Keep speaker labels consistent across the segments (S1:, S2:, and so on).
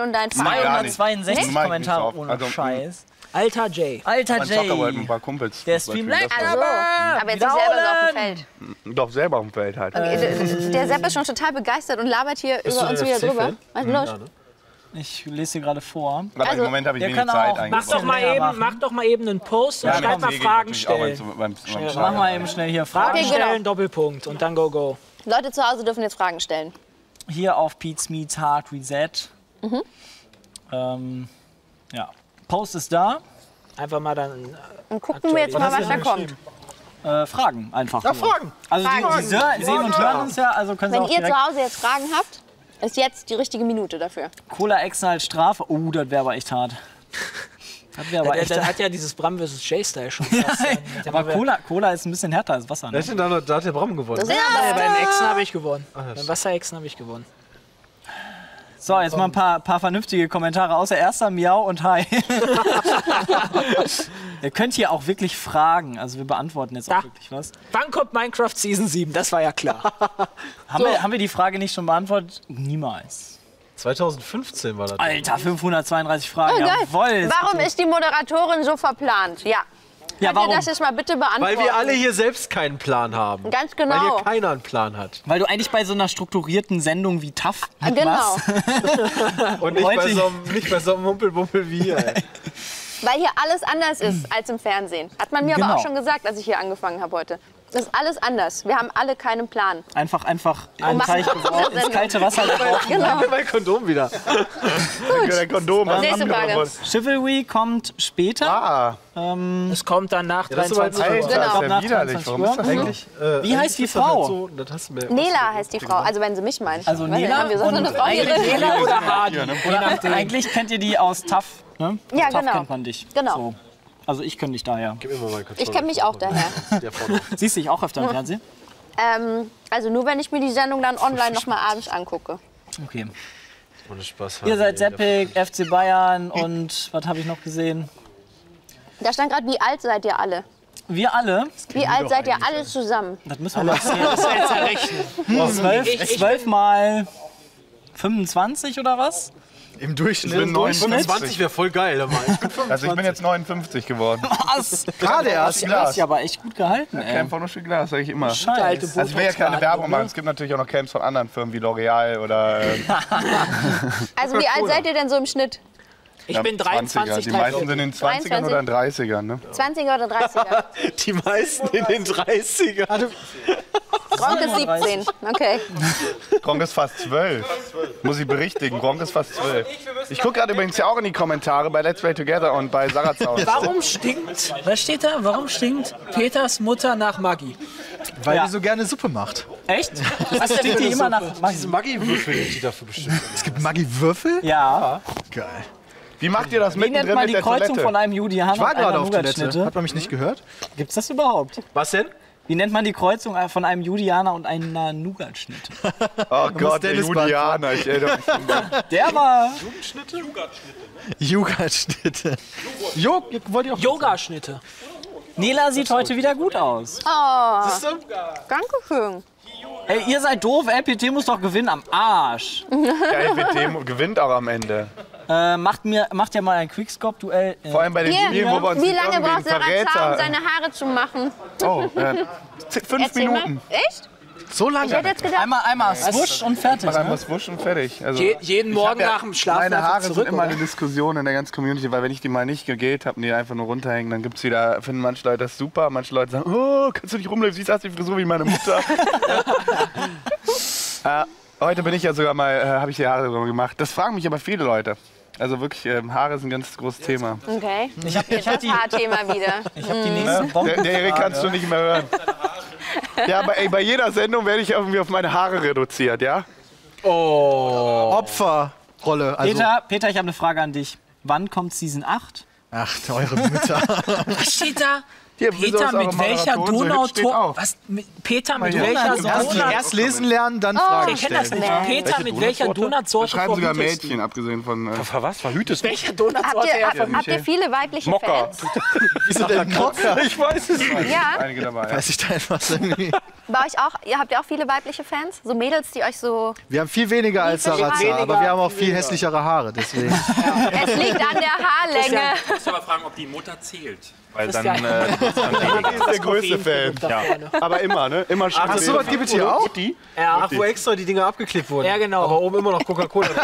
S1: und dein Verein.
S2: gar nicht.
S3: 262
S2: Nee?
S3: Kommentare ohne.
S2: Also,
S3: Scheiß.
S4: Alter Jay.
S3: Alter
S2: Mein Soccer World mit ein
S3: Jay.
S2: paar Kumpels.
S3: Der Stream lag
S1: Also, aber jetzt nicht selber so auf dem Feld.
S2: Doch, selber auf dem Feld halt.
S1: Okay, Der Sepp ist schon total begeistert und labert hier
S5: Bist
S1: über uns wieder drüber. Was ist los?
S5: Ja, ne?
S3: Ich lese hier gerade vor.
S2: Aber
S1: Also,
S2: im Moment habe ich wenig Zeit eigentlich.
S4: Mach doch mal eben,
S3: machen.
S4: mach doch mal eben einen Post und
S2: Ja,
S4: schreib mal Fragen
S2: beim-
S4: stellen.
S2: beim- beim
S3: Mach mal eben schnell hier Fragen.
S1: Okay, genau.
S4: stellen, Doppelpunkt und dann go go.
S1: Leute zu Hause dürfen jetzt Fragen stellen.
S3: Hier auf Pete's Meets Hard Reset.
S1: Mhm.
S3: Ähm, ja. Post ist da.
S4: Einfach mal dann.
S1: Und gucken wir jetzt mal, was da kommt.
S3: Äh, Fragen einfach.
S5: Ja,
S3: nur.
S5: Fragen.
S3: Also
S1: Fragen.
S3: die, die se- sehen und hören uns ja, also können sie
S1: Wenn
S3: auch
S1: ihr zu Hause jetzt Fragen habt, ist jetzt die richtige Minute dafür.
S3: Cola Extra als Strafe. Oh, das wäre aber echt hart. Das wäre aber
S4: Der,
S3: echt
S4: der
S3: hart.
S4: hat ja dieses Bram vs. J-Style schon. fast.
S3: Aber Cola, Cola ist ein bisschen härter als Wasser. Ne?
S5: da, da hat der Bram gewonnen.
S1: Das
S4: Ja, beim Echsen habe ich gewonnen. Beim Wasserechsen habe ich gewonnen.
S3: So, jetzt mal ein paar, paar vernünftige Kommentare außer erster Miau und Hi. Ihr könnt hier auch wirklich fragen. Also wir beantworten jetzt
S4: Ja.
S3: auch wirklich was.
S4: Wann kommt Minecraft Season 7? Das war ja klar.
S3: Haben, wir, haben wir die Frage nicht schon beantwortet? Niemals.
S5: 2015 war das.
S3: Alter, 532 Fragen.
S1: Oh.
S3: Jawohl.
S1: Warum ist die Moderatorin so verplant? Ja.
S3: Ja, warum?
S1: das jetzt mal bitte beantworten?
S5: Weil wir alle hier selbst keinen Plan haben.
S1: Ganz
S5: Weil
S1: genau.
S5: hier keiner einen Plan hat.
S3: Weil du eigentlich bei so einer strukturierten Sendung wie TAF
S1: Ah, Genau.
S3: mitmachst.
S5: Und nicht bei,
S3: Heute-
S5: so einem, nicht bei so einem Humpelbumpel wie hier. Ey.
S1: Weil hier alles anders ist als im Fernsehen. Hat man mir aber
S3: Genau.
S1: auch schon gesagt, als ich hier angefangen habe heute. Das ist alles anders. Wir haben alle keinen Plan.
S3: Einfach, einfach ein
S1: machen
S3: Teich geworfen, ins kalte Wasser geworfen.
S1: Genau.
S5: mein Kondom wieder.
S2: Der Kondom.
S1: Nächste Frage.
S3: Chivalry kommt später.
S2: Ah,
S4: Es kommt dann nach
S5: das ist aber
S4: 23
S5: jetzt-
S4: Uhr.
S1: Genau.
S2: ist ja widerlich.
S3: 22
S2: Warum ist das eigentlich?
S5: Äh,
S3: Wie heißt die
S5: das
S3: Frau?
S5: So, das
S1: Nela heißt die Frau. Also wenn sie mich meint.
S3: Also Nela und? Nela
S4: Oder Hardy.
S2: Ja, ne?
S3: Eigentlich kennt ihr die aus TAF. Ne?
S1: Ja,
S3: TAF
S1: genau.
S3: kennt man dich.
S1: Genau.
S3: So. Also ich kenne dich daher.
S5: Gib mir mal meinen Controller.
S1: Ich kenne mich auch daher.
S3: Siehst du dich auch öfter im Fernsehen?
S1: Ähm, also nur wenn ich mir die Sendung dann online noch mal abends angucke.
S3: Okay.
S5: Ohne Spaß.
S3: Ihr seid Seppig, FC Bayern und was habe ich noch gesehen?
S1: Da stand gerade, wie alt seid ihr alle?
S3: Wir alle,
S1: Wie alt seid ihr alle zusammen?
S3: das müssen wir mal erzählen.
S4: Das ist jetzt errechnen.
S3: Zwölf mal 25 oder was?
S5: Im Durchschnitt.
S2: Ich bin
S5: 25
S2: 59.
S5: wäre voll geil. Mann. Ich bin
S2: Also ich bin jetzt 59 geworden.
S3: Was?
S5: gerade erst.
S3: Du hast ja aber echt gut gehalten, ey.
S2: Camp von nur viel Glas, sag ich immer.
S3: Scheiße.
S2: Also ich will ja keine Werbung machen. Es gibt natürlich auch noch Camps von anderen Firmen wie L'Oreal oder äh,
S1: Also wie alt seid ihr denn so im Schnitt?
S4: Ich bin
S2: 20er.
S4: 23,
S2: Die meisten sind in den 20ern oder in 30ern. Ne?
S1: 20er oder 30er?
S5: Die meisten in den 30ern.
S1: Gronk ist 17. Okay.
S2: Gronk ist fast 12. Muss ich berichtigen. Gronk ist fast 12. Ich gucke gerade übrigens ja auch in die Kommentare bei Let's Play Together und bei Sarazau.
S4: Warum stinkt, was steht da? Warum stinkt Peters Mutter nach Maggi?
S6: Weil
S3: Ja.
S6: die so gerne Suppe macht.
S3: Echt? Das stinkt die immer nach
S5: Diese Maggi-Würfel, die die dafür bestimmt.
S6: Es gibt Maggi-Würfel?
S3: Ja.
S6: Geil.
S2: Wie macht ihr das
S3: Wie nennt
S2: mittendrin
S3: man
S2: mit
S3: die
S2: der
S3: Kreuzung
S2: Toilette?
S3: von einem Julianer
S6: Ich war
S3: und einer
S6: gerade auf Toilette.
S3: Nougatschnitte?
S6: Hat man mich nicht gehört?
S3: Gibt's das überhaupt?
S5: Was denn?
S3: Wie nennt man die Kreuzung von einem Julianer und einer Nougatschnitte?
S2: Oh Gott, der
S6: Dennis
S2: Julianer. Ich erinnere mich.
S3: Der war...
S6: Jugendschnitte. Jo, wollt ihr auch
S4: Yogaschnitte.
S3: Nela sieht heute wieder gut aus.
S1: Oh, Dankeschön.
S3: Ey, ihr seid doof, LPT muss doch gewinnen am Arsch.
S2: Der LPT gewinnt auch am Ende.
S3: Äh, macht, mir, macht ja mal ein Quickscope-Duell. Äh,
S2: Vor allem bei den
S1: Hier,
S2: Spielen, wo wir uns
S1: wie lange braucht
S2: einen
S1: Sarazar, um seine Haare zu machen?
S2: Oh, äh, fünf
S1: Erzähl
S2: Minuten.
S1: mal. Echt?
S6: so
S1: Ich
S6: lange.
S1: hätte jetzt gedacht,
S3: einmal, einmal swusch und fertig.
S2: Mach
S3: Ne?
S2: einmal das Wusch und fertig. Also,
S4: Je, jeden
S2: ich
S4: Morgen
S2: ja-
S4: nach dem Schlaf
S2: Meine Haare
S4: zurück,
S2: sind immer
S4: oder?
S2: eine Diskussion in der ganzen Community, weil wenn ich die mal nicht gegelt habe, die einfach nur runterhängen, dann gibt's wieder, finden manche Leute das super, manche Leute sagen, oh, kannst du nicht rumlaufen, siehst aus die Frisur wie meine Mutter. äh, heute bin ich ja sogar mal, äh, habe ich die Haare sogar gemacht. Das fragen mich aber viele Leute. Also wirklich, ähm, Haare sind ein ganz großes Thema.
S1: okay,
S3: Ich hab, ich hab
S1: das
S3: die,
S1: Haarthema wieder.
S3: ich hab die nächsten Wochen.
S2: Der, der Erik kannst du nicht mehr hören. Ja, aber ey, bei jeder Sendung werde ich irgendwie auf meine Haare reduziert, ja?
S6: Opferrolle. Also,
S3: Peter, Peter, ich habe eine Frage an dich. Wann kommt Season 8?
S6: ach, eure Mütter.
S4: Was steht da?
S2: Hier,
S4: Peter mit welcher
S2: Moderatorin so hübsch? Steht
S4: Donau...
S2: auf.
S4: Was? Mit- Peter mit welcher
S6: Erst,
S4: Donau...
S6: erst lesen lernen, dann Fragen
S4: Ich kenne das nicht. Peter mit welcher Donutsorte
S2: Schreiben sogar? Mädchen, abgesehen von... Äh,
S5: Ver was? Verhütest du?
S4: Welcher
S1: Habt
S4: Donutsorte
S1: ihr,
S4: er
S1: habt, ihr viele weibliche
S2: Mokka.
S1: Fans?
S6: Wieso denn Mokka?
S5: Ich weiß es nicht.
S1: Ja.
S2: Einige dabei. Ja.
S6: Weiß ich da etwas irgendwie.
S1: Bei euch auch, ihr habt ja auch viele weibliche Fans? So Mädels, die euch so.
S6: Wir haben viel weniger als Sarazza, aber wir haben auch viel hässlichere Haare. Deswegen.
S1: Es liegt an der Haarlänge.
S7: Ich muss aber fragen, ob die Mutter zählt. Weil dann, äh,
S2: Die ist der größte Fan.
S8: Ja.
S2: Aber immer, ne? Immer schön.
S9: Ach, so was gibt es hier auch?
S2: Die?
S9: Ach, wo extra die Dinger abgeklebt wurden.
S8: Ja, genau.
S9: Aber oben immer noch Coca-Cola.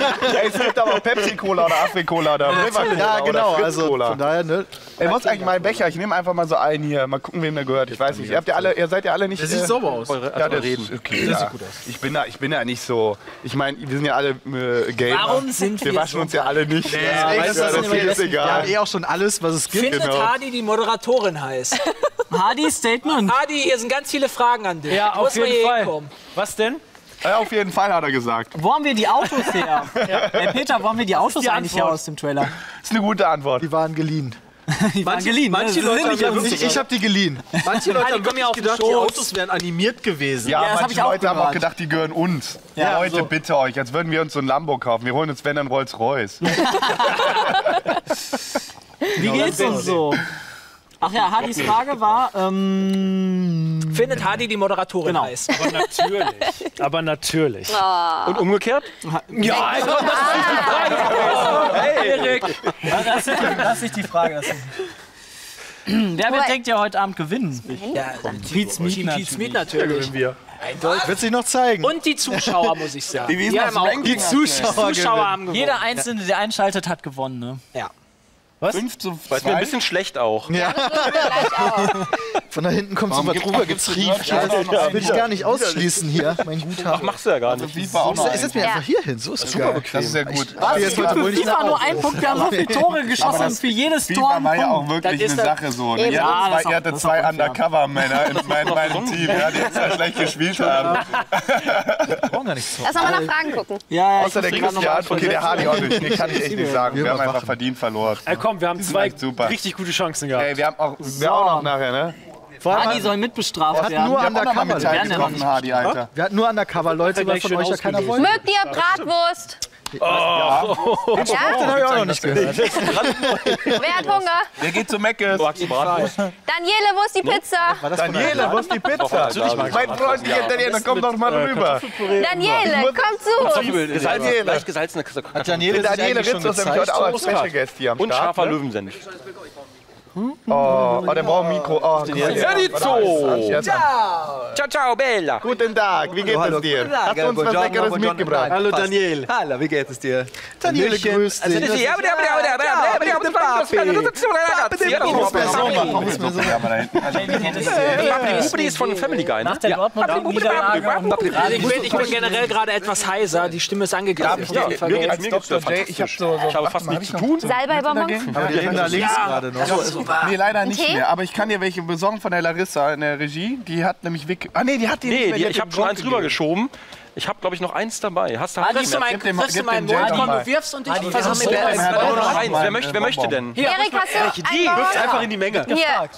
S2: Ja, es gibt aber auch Pepsi-Cola oder Afri-Cola oder River-Cola
S6: Ja, genau.
S2: oder
S6: Also von daher, ne?
S2: Ey, wo ist eigentlich mein Becher? Ich nehme einfach mal so einen hier. Mal gucken, wem der gehört. Ich weiß nicht. Ihr, habt ja alle, ihr seid ja alle nicht.
S9: Der sieht
S2: äh,
S9: sauber aus.
S2: Ja, das ist okay. Ja.
S9: sieht gut aus.
S2: Ich bin da, ich bin da nicht so. Ich meine, wir sind ja alle äh, Gamer.
S8: Warum sind wir
S2: waschen
S8: so
S2: uns ja alle nicht. Ja,
S6: ist
S2: das,
S6: das
S2: das ist
S6: besten- Wir haben
S2: egal.
S6: eh auch schon alles, was es gibt.
S8: Findet
S2: Genau.
S8: Hardy die Moderatorin heiß?
S3: Hardy Statement.
S8: Hardy, hier sind ganz viele Fragen an dich.
S10: Ja,
S8: Du
S10: auf jeden
S8: hier
S10: Fall.
S8: hinkommen.
S10: Was denn?
S2: Ja, auf jeden Fall hat er gesagt.
S3: Wo haben wir die Autos her? Ey, Peter, wo haben wir die Autos
S10: die
S3: eigentlich her aus dem Trailer?
S2: Das ist eine gute Antwort.
S6: Die waren geliehen.
S3: Die waren geliehen.
S9: manche
S3: ne?
S9: Leute
S3: sind
S9: haben ja wirklich-
S6: Ich, ich habe die geliehen.
S9: Manche Leute haben
S8: kommen ja
S9: wirklich gedacht, die. Autos wären animiert gewesen.
S2: Ja,
S3: hab
S2: manche
S3: ich auch
S2: Leute haben auch gedacht, die gehören uns.
S3: Ja,
S2: Leute,
S3: so.
S2: bitte euch, als würden wir uns so ein Lambo kaufen. Wir holen uns, wenn, dann Rolls-Royce.
S3: Wie geht's uns so? Ach ja, Hardys Frage war, ähm,
S8: Findet Hardy die Moderatorin
S3: Genau.
S8: heiß?
S10: Aber natürlich. Aber natürlich.
S9: Und umgekehrt?
S10: Ja, also,
S3: Erik. Ja, das, ist nicht, das ist nicht die Frage. Das ist Wer wird denkt ja heute Abend gewinnen?
S8: Ja, Pete Smith
S3: natürlich.
S8: natürlich.
S6: Wird sich noch zeigen.
S8: Und die Zuschauer, muss ich sagen.
S2: Wie ist
S8: Die
S2: das
S8: haben auch die Zuschauer, Zuschauer haben gewonnen.
S3: Jeder Einzelne, der einschaltet, hat gewonnen. Ne?
S8: Ja.
S2: 5 zu
S9: Weil es mir ein
S2: 2.
S9: bisschen schlecht auch.
S6: Ja. Von da hinten kommt so was rüber getrieft.
S2: Ja,
S6: Das will ich gar nicht ausschließen hier, mein Guthaben.
S9: Machst du ja gar nicht.
S2: FIFA auch noch
S6: Ich setz mir
S1: Ja.
S6: einfach hier hin, so ist es
S2: super Das ist ja gut.
S6: Wohl nicht
S3: FIFA nur ein Punkt, wir haben so viele Tore geschossen
S2: das
S3: für jedes Tor
S2: FIFA
S3: ein
S2: war ja auch wirklich
S8: Das
S2: eine Sache so. Ne? Ihr
S3: Ja, das
S2: zwei,
S3: das
S2: Undercover-Männer in mein, meinem Team, ja, die jetzt zwar schlecht gespielt haben.
S6: brauchen gar nichts.
S1: Lass mal nach Fragen gucken.
S3: Ja, ja,
S2: Außer der
S3: ich
S2: Christian. Okay, der Hardy auch nicht. Nee, kann ich echt nicht sagen. Wir haben einfach verdient verloren.
S10: Ey, komm, wir haben zwei richtig gute Chancen gehabt.
S2: Ey, wir haben auch, wir auch noch nachher, ne?
S3: Hardy soll mitbestraft werden.
S6: nur Undercover.
S3: ja noch
S2: getroffen, Hardy, Alter.
S6: Wir hatten nur Undercover-Leute, weil von euch ja keiner wollte.
S1: Mögt ihr Bratwurst?
S6: Den
S1: Ja?
S6: habe ich auch noch nicht gehört.
S1: Wer hat Hunger?
S2: Der geht zu Meckes.
S1: Daniele, wo ist die Pizza?
S2: Daniele, wo ist die Pizza? Mein Freund, hier, Daniele, komm doch mal rüber.
S1: Daniele, komm zu uns.
S2: Daniele.
S9: Leicht gesalzene
S6: Daniele
S2: Daniele Ritz ist nämlich heute auch als? Special Guest hier am
S9: Und
S2: Start.
S9: scharfer
S2: ne?
S9: Löwensendig.
S2: Oh, oh, der braucht ein Mikro. Oh,
S9: Benito!
S2: Ciao.
S9: Ciao, ciao, Bella!
S2: Guten Tag, wie geht es dir? Hast du uns was Leckeres mitgebracht?
S9: Hallo, Daniel.
S11: Hallo, wie geht es dir?
S6: Daniele grüßt dich.
S9: Rupert ist von Family Guy, ne?
S3: Nach der Dortmund-Niederlage.
S8: Also ich, bin, ich bin generell gerade etwas heiser, die Stimme ist angegriffen.
S2: Ich
S9: habe fast nichts zu tun.
S1: Salbeibonbons?
S6: Aber die hängen da links gerade noch.
S2: Nee, leider nicht
S1: Tee?
S2: mehr. Aber ich kann dir welche besorgen von der Larissa in der Regie. Die hat nämlich Wick. Ah, nee, die hat die nicht
S9: Nee,
S2: mehr.
S9: die,
S2: hat
S9: ich habe schon eins rübergeschoben. Ich habe, glaube ich, noch eins dabei. Hast du
S8: Kriegst du mein,
S2: Gib dem- gib
S8: meinen Mundkorn,
S2: mal.
S8: du wirfst und ich
S3: Adi,
S8: versuche
S2: Er
S9: nur noch eins. Wer möchte, wer möchte denn?
S1: Erik, hast du einen Bonbon?
S9: einfach in die Menge.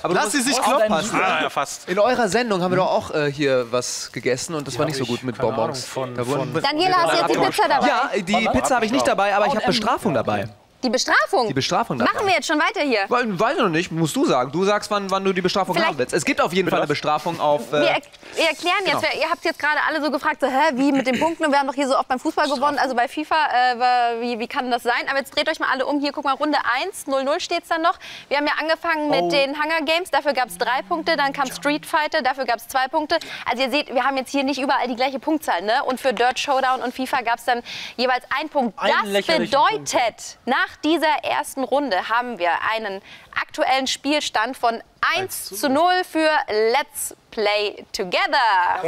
S11: Aber
S6: Lass sie sich kloppen.
S9: Ah, ja, fast.
S11: in eurer Sendung haben wir doch auch äh, hier was gegessen und das war nicht so gut mit Bonbons.
S1: Daniela, hast du jetzt die Pizza dabei?
S11: ja, die Pizza habe ich nicht dabei, aber ich habe Bestrafung dabei.
S1: Die Bestrafung?
S11: Die Bestrafung dabei.
S1: Machen wir jetzt schon weiter hier.
S11: Weil, weiß ich noch nicht, musst du sagen. Du sagst, wann, wann du die Bestrafung
S1: Vielleicht-
S11: haben willst. Es gibt auf jeden Fall eine Bestrafung auf.
S1: Wir,
S11: Äh,
S1: er wir erklären jetzt, wer- ihr habt jetzt gerade alle so gefragt, so, hä, wie mit den Punkten und wir haben doch hier so oft beim Fußball gewonnen, also bei FIFA, äh, wie, wie kann das sein? Aber jetzt dreht euch mal alle um, hier guck mal, Runde 1, 0-0 steht es dann noch. Wir haben ja angefangen mit den Hunger Games, dafür gab es drei Punkte, dann kam Street Fighter, dafür gab es zwei Punkte. Also ihr seht, wir haben jetzt hier nicht überall die gleiche Punktzahl, ne? Und für Dirt Showdown und FIFA gab es dann jeweils einen Punkt.
S3: Einen
S1: das bedeutet, nach dieser ersten Runde haben wir einen aktuellen Spielstand von 1 zu 0 für Let's Play Together.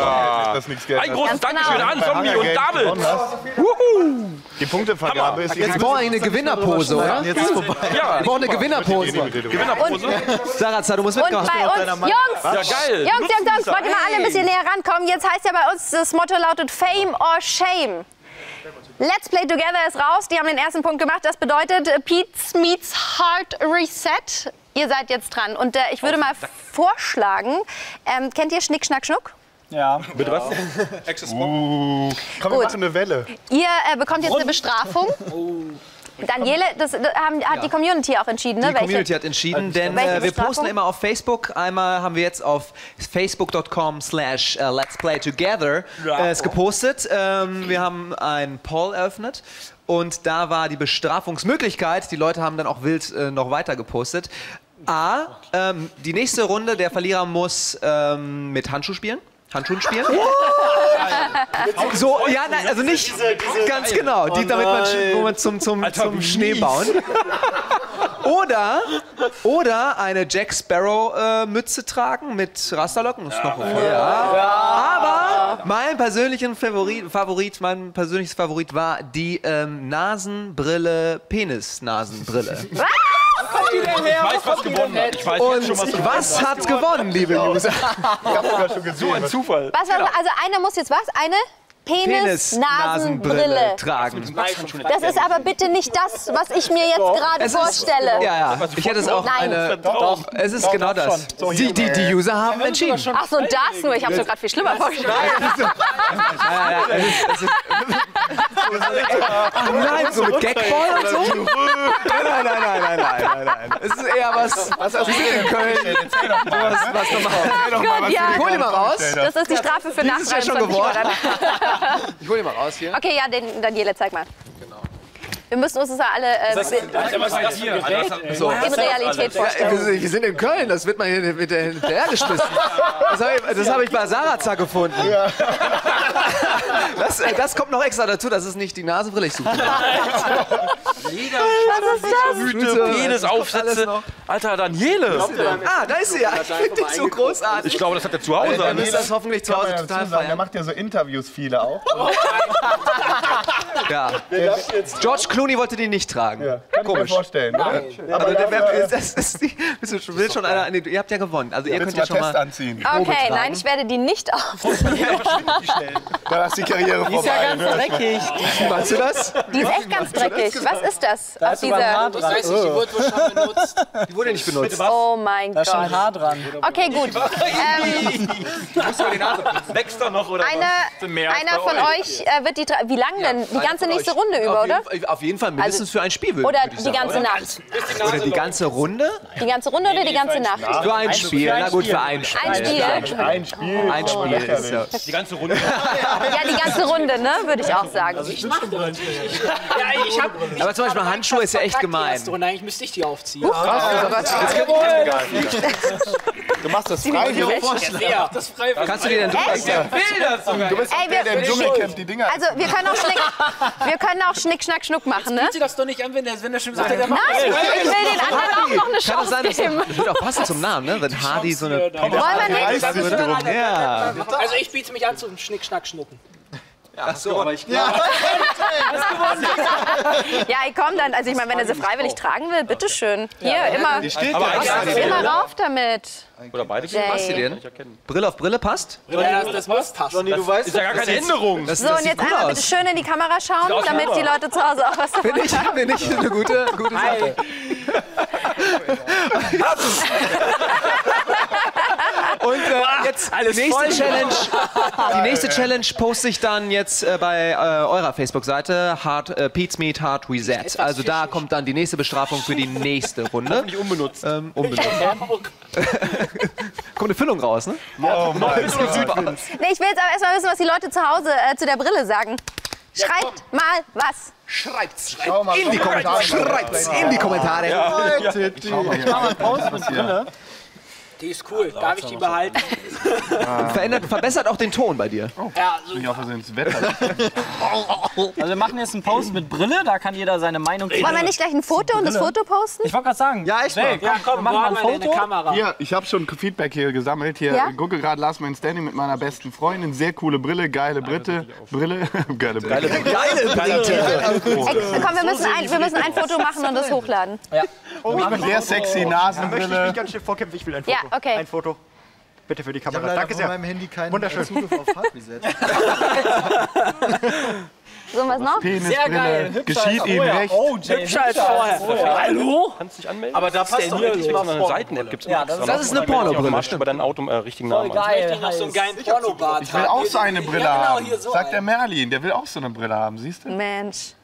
S2: Das nichts.
S9: Ein großes
S1: genau.
S9: Dankeschön an Zombie und David.
S2: Die Punktevergabe ist
S11: jetzt brauchen wir eine Gewinnerpose, oder?
S6: Jetzt ist vorbei.
S9: Ja,
S11: Wir brauchen eine Gewinnerpose.
S9: Gewinnerpose.
S11: Sarazar, du musst
S1: Und
S11: mitmachen.
S1: bei uns, Jungs,
S9: Ja, geil.
S1: Jungs, Jungs, Jungs, wollt ihr mal alle ein bisschen näher rankommen? Jetzt heißt ja bei uns, das Motto lautet Fame or Shame. Let's Play Together ist raus. Die haben den ersten Punkt gemacht. Das bedeutet äh, Pete's Meets Hard Reset. Ihr seid jetzt dran. Und äh, ich würde mal vorschlagen, ähm, kennt ihr Schnick, Schnack, Schnuck?
S3: Ja.
S9: Bitte was?
S2: Uh, komm, wir
S1: Gut.
S2: machen eine Welle.
S1: Ihr äh, bekommt jetzt eine Bestrafung. Daniele, das, das haben, hat die Community auch entschieden, ne?
S11: Die Community hat entschieden, denn
S1: Welche
S11: äh, wir posten immer auf Facebook. Einmal haben wir jetzt auf facebook.com slash äh, let's play together äh, es gepostet. Ähm, wir haben einen Poll eröffnet und da war die Bestrafungsmöglichkeit. Die Leute haben dann auch wild äh, noch weiter gepostet. A, ähm, die nächste Runde, der Verlierer muss ähm, mit Handschuh spielen. Handschuhen spielen. So, ja, nein, also nicht ganz genau, die, damit man, wo man zum, zum, zum Schnee bauen. Oder, oder eine Jack Sparrow äh, Mütze tragen mit Rasterlocken. Ist noch okay. Ja. Aber mein persönlichen Favorit, Favorit, mein persönliches Favorit war die ähm, Nasenbrille, Penis-Nasenbrille.
S9: Ich weiß, was gewonnen hat. Ich weiß
S11: Und
S9: jetzt schon, was gewonnen
S11: was hat gewonnen, liebe User?
S9: So ein Zufall.
S1: Was, was, also einer muss jetzt was? Eine Penis-Nasenbrille.
S11: Penis-Nasenbrille tragen.
S1: Das ist aber bitte nicht das, was ich mir jetzt gerade
S11: ist-
S1: vorstelle.
S11: Ja, ja. Ich hätte es auch
S1: Nein.
S11: eine. Doch, es ist genau das. Die, die, die User haben entschieden.
S1: Ach so, das nur. Ich habe es mir gerade viel schlimmer vorgestellt.
S11: Ja, es ist, Ach nein, so mit Gagball und so? Nein, nein, nein, nein, nein, nein, nein, nein. Es ist eher was. Was du in Köln? Was, was normal.
S1: Gut, ja.
S11: Ich hol die mal raus.
S1: Das ist die Strafe für
S11: Dieses ist ja
S1: Nachfragen
S11: schon geworden. Ich hol die mal raus hier.
S1: Okay, ja, den Daniele, zeig mal. Wir müssen uns das ja alle äh,
S9: Was ist das hier?
S11: So.
S1: in Realität vorstellen.
S11: wir sind- in Köln, das wird man hier mit der hinterhergeschmissen. Das habe ich, das hab ich bei Sarazar gefunden. Das, äh, das kommt noch extra dazu, das ist nicht die Nasenbrille, ich suche.
S1: Was ist das?
S11: Hüte,
S9: Penisaufsätze. Alter, Daniele.
S11: Ah, da ist sie ja. Ich finde die so großartig.
S9: Ich glaube, das hat er zu Hause.
S11: Dann
S9: an.
S11: ist das hoffentlich zu Hause total
S2: der
S11: feiern.
S2: macht ja so Interviews viele auch.
S11: Ja. George Clooney wollte die nicht tragen.
S2: Kann ich mir
S11: Komisch.
S2: vorstellen, oder?
S11: Aber der, wer, das ist die, du schon- will schon einer, nee, ihr habt ja gewonnen. Also ihr könnt ja
S2: mal
S11: schon
S2: Test
S11: mal.
S2: anziehen?
S1: Okay, nein, ich werde die nicht aufziehen.
S2: Dann ist die Karriere vorbei. ne?
S3: dreckig.
S11: Meinst du das?
S1: Die ist echt ganz dreckig. Was ist das?
S3: Da
S1: Auf
S3: ist Haar dran.
S8: Weiß nicht, die wird wohl schon benutzt.
S11: Die wurde nicht benutzt.
S1: Oh mein
S3: Da ist schon ein
S1: Gott.
S3: Haar dran.
S1: Okay, gut. Ähm,
S9: Wächst da noch oder
S1: eine,
S9: was? Mehr als
S1: einer von euch äh, wird die... Wie lang denn? Die ganze nächste Runde über, oder?
S11: Auf jeden Fall mindestens für ein Spiel, würde
S1: Oder
S11: würde ich
S1: die
S11: sagen.
S1: ganze Nacht?
S11: Oder die ganze Runde?
S1: Die ganze Runde oder die ganze Nacht?
S11: Für ein Spiel. Na gut, für ein Spiel.
S1: Ein Spiel?
S2: Ein Spiel.
S11: Ein Spiel ist ja.
S9: Die ganze Runde.
S1: Ja, die ganze Runde, ne? Würde ich auch sagen.
S8: Ja, ich hab.
S11: Aber zum Beispiel Handschuhe ist ja echt gemein.
S8: Und eigentlich müsste ich die aufziehen.
S2: Du machst das freiwillig.
S8: Ja, das.
S11: Kannst du dir denn drüber
S2: Du bist
S1: Ey,
S2: der, der im
S1: wir,
S2: Dschungelcamp die Dinger...
S1: also wir können auch Schnick, wir können auch Schnick, Schnack, Schnuck machen, ne?
S8: Bitte das doch nicht an, wenn der, wenn der schon sagt, der
S1: Nein, ich will den anderen auch noch eine
S11: Kann das
S1: Chance
S11: sein,
S1: geben.
S11: das würde auch passen zum Namen, ne? Wenn Hardy so eine.
S1: Wollen wir nicht?
S8: Also ich biete mich an zum Schnick, Schnack, Schnucken.
S11: Ach so, aber ich
S1: Ja, ey, komm dann. Also ich meine, wenn er sie freiwillig tragen will, bitteschön. Hier, immer,
S2: Die steht
S9: Aber
S2: ja
S9: eigentlich-
S1: immer rauf damit.
S9: Oder beide?
S11: Was sie
S1: Jay.
S11: denn? Brille auf Brille passt?
S8: Ja, das, das muss passen.
S9: Ist ja gar keine Änderung.
S11: Das,
S1: So,
S11: das
S1: und
S11: sieht
S1: jetzt einmal
S11: aus.
S1: bitte schön in die Kamera schauen, damit die Leute zu Hause auch was davon
S11: Finde ich,
S1: haben.
S11: finde ich eine gute, gute Sache. Und äh, jetzt die nächste Challenge. Die nächste Challenge poste ich dann jetzt äh, bei äh, eurer Facebook-Seite Hard äh, Pete's Meat Hard Reset. Also da kommt dann die nächste Bestrafung für die nächste Runde.
S9: Nicht unbenutzt.
S11: Ähm, unbenutzt. kommt eine Füllung raus, ne?
S2: Oh Mann.
S1: Nee, ich will jetzt aber erstmal wissen, was die Leute zu Hause äh, zu der Brille sagen. Schreibt mal was.
S11: Schreibt's
S2: mal,
S11: in die Kommentare. Schreibt's in die Kommentare.
S2: Schau mal hier.
S8: Die ist cool. Darf ich die behalten?
S11: Verändert, verbessert auch den Ton bei dir.
S8: Ja, so.
S2: Ich hoffe, ins Wetter.
S3: Also wir machen jetzt einen Post mit Brille, da kann jeder seine Meinung
S1: Wollen wir nicht gleich ein Foto und das Foto posten?
S3: Ich wollte gerade sagen.
S11: Ja, echt
S3: Jay,
S11: mal.
S8: Ja, komm,
S3: wir machen mal ein
S8: wir eine
S3: Foto.
S8: Kamera.
S2: Hier, ich habe schon Feedback hier gesammelt. Hier,
S1: Ja?
S2: ich gucke gerade Last Man Standing mit meiner besten Freundin. Sehr coole Brille, geile Britte. Brille, geile Brille.
S11: Geile Britte.
S1: Ey, komm, wir müssen, ein, wir müssen ein Foto machen und das hochladen.
S2: Sehr sexy Nasenbrille.
S5: ganz schön vorkämpfen, ich will ein Foto.
S1: Ja, okay.
S5: Ein Foto. Bitte für die
S6: Ich
S5: Kamera.
S6: leider
S5: Danke sehr.
S6: meinem Handy keinen
S5: Wunderschön.
S6: Zugriff auf.
S1: So, was noch?
S2: Penisbrille. Geschieht ihm recht.
S3: Oh, Jay, hübscher als vorher. Hallo?
S9: Kannst dich anmelden?
S3: Aber da passt doch endlich mal
S9: eine Seiten-App gibt es
S3: Ja, das-
S11: das ist eine Pornobrille,
S9: Machst über deinen Auto äh, richtigen Namen.
S3: Geil.
S8: noch so einen geilen Pornobart
S2: Ich will auch so eine Brille
S8: Ja, genau,
S2: haben. Sagt der Merlin, der will auch so eine Brille haben, siehst du?
S1: Mensch.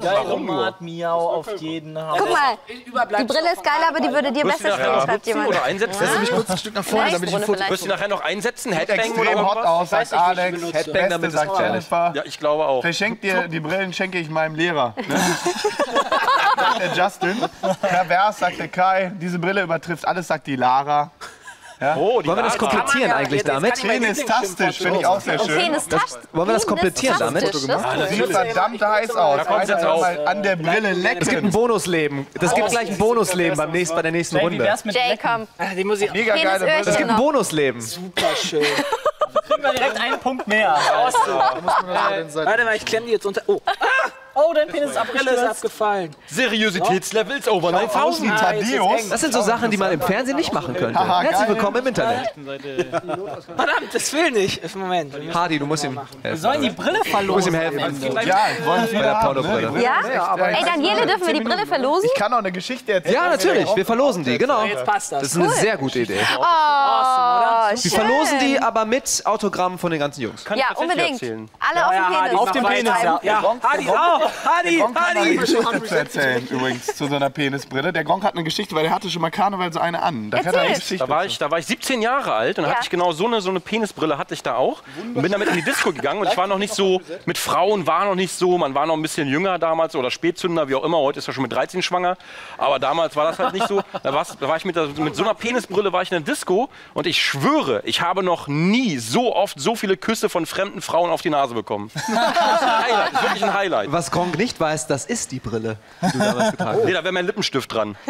S3: Geilomat, Miau auf jeden
S1: Guck mal, die Brille ist geil, aber die würde dir besser stehen, schreibt jemand.
S9: oder einsetzen?
S6: Lass mich kurz ein Stück nach vorne, damit ich ein Foto...
S9: Wirst du nachher noch einsetzen? Headbang oder
S2: Extrem hot aus, sagt Alex.
S11: Headbang,
S2: Beste,
S11: damit
S2: sagt Jennifer.
S9: Ja, ich glaube auch.
S2: Verschenkt dir die Brillen, schenke ich meinem Lehrer. Ne? sagt der Justin. Pervers, sagt der Kai. Diese Brille übertrifft alles, sagt die Lara.
S9: Oh, die
S11: Wollen wir das komplettieren eigentlich damit?
S2: Penistastisch, finde ich auch sehr schön.
S11: Wollen wir das komplettieren damit?
S2: Sieht verdammt heiß aus.
S9: kommt's jetzt
S2: Einer
S9: auf.
S2: mal an der Brille
S11: Es gibt ein
S2: lecken.
S11: Bonusleben. Das gibt gleich ein Bonusleben beim nächsten, bei der nächsten Runde.
S1: Jay,
S3: Lecken?
S1: komm.
S8: Ah, Den muss ich
S2: Mega geile.
S11: Es gibt ein Bonusleben.
S8: super schön.
S3: Kriegen wir direkt einen Punkt mehr.
S8: Warte mal, ich klemme die jetzt unter. Oh,
S3: Oh, dein Penis ist
S8: Brille ist abgefallen.
S9: Seriositätslevel ist over
S2: Außen
S9: 9000.
S8: Ah, jetzt ist
S2: Thaddeus.
S8: eng.
S11: Das sind so Sachen, die man im Fernsehen nicht machen könnte. Herzlich willkommen im Internet.
S8: Verdammt, das will nicht. Moment.
S11: Hardy, du musst ihm
S3: Wir
S11: helfen.
S3: sollen die Brille
S11: Du musst ihm
S3: verlosen.
S11: helfen.
S2: Ja, wollen wir
S11: Bei der Pornobrille.
S1: Ja?
S2: aber
S1: Ey, Daniele, dürfen wir die Brille verlosen?
S2: Ich kann auch eine Geschichte erzählen.
S11: Ja, natürlich. Wir verlosen die, genau.
S8: Jetzt passt das.
S11: Das ist eine sehr gute Idee.
S1: Oh,
S11: Wir
S1: schön.
S11: verlosen die aber mit Autogrammen von den ganzen Jungs.
S9: Ich
S1: Ja, unbedingt. Alle auf den Penis.
S3: Auf dem Penis, ja.
S8: Ja, Hadi, oh, Hadi, Hadi.
S2: Geschichte zu erzählen, übrigens, zu so einer Penisbrille. Der Gronk hat eine Geschichte, weil er hatte schon mal Karneval so eine an. Da hat er eine. Geschichte.
S9: Da war, ich, da war ich 17 Jahre alt und da
S1: Ja.
S9: hatte ich genau so eine, so eine Penisbrille hatte ich da auch und bin damit in die Disco gegangen und ich war noch nicht so, mit Frauen war noch nicht so, man war noch ein bisschen jünger damals oder Spätzünder, wie auch immer, heute ist er schon mit 13 schwanger, aber damals war das halt nicht so. Da, da war ich mit, der, mit so einer Penisbrille war ich in der Disco und ich schwöre, ich habe noch nie so oft so viele Küsse von fremden Frauen auf die Nase bekommen. Das ist ein Highlight, das ist wirklich ein Highlight.
S11: Was Gronk nicht weiß, das ist die Brille, die du damals getragen hast.
S9: Nee, da wäre mein Lippenstift dran.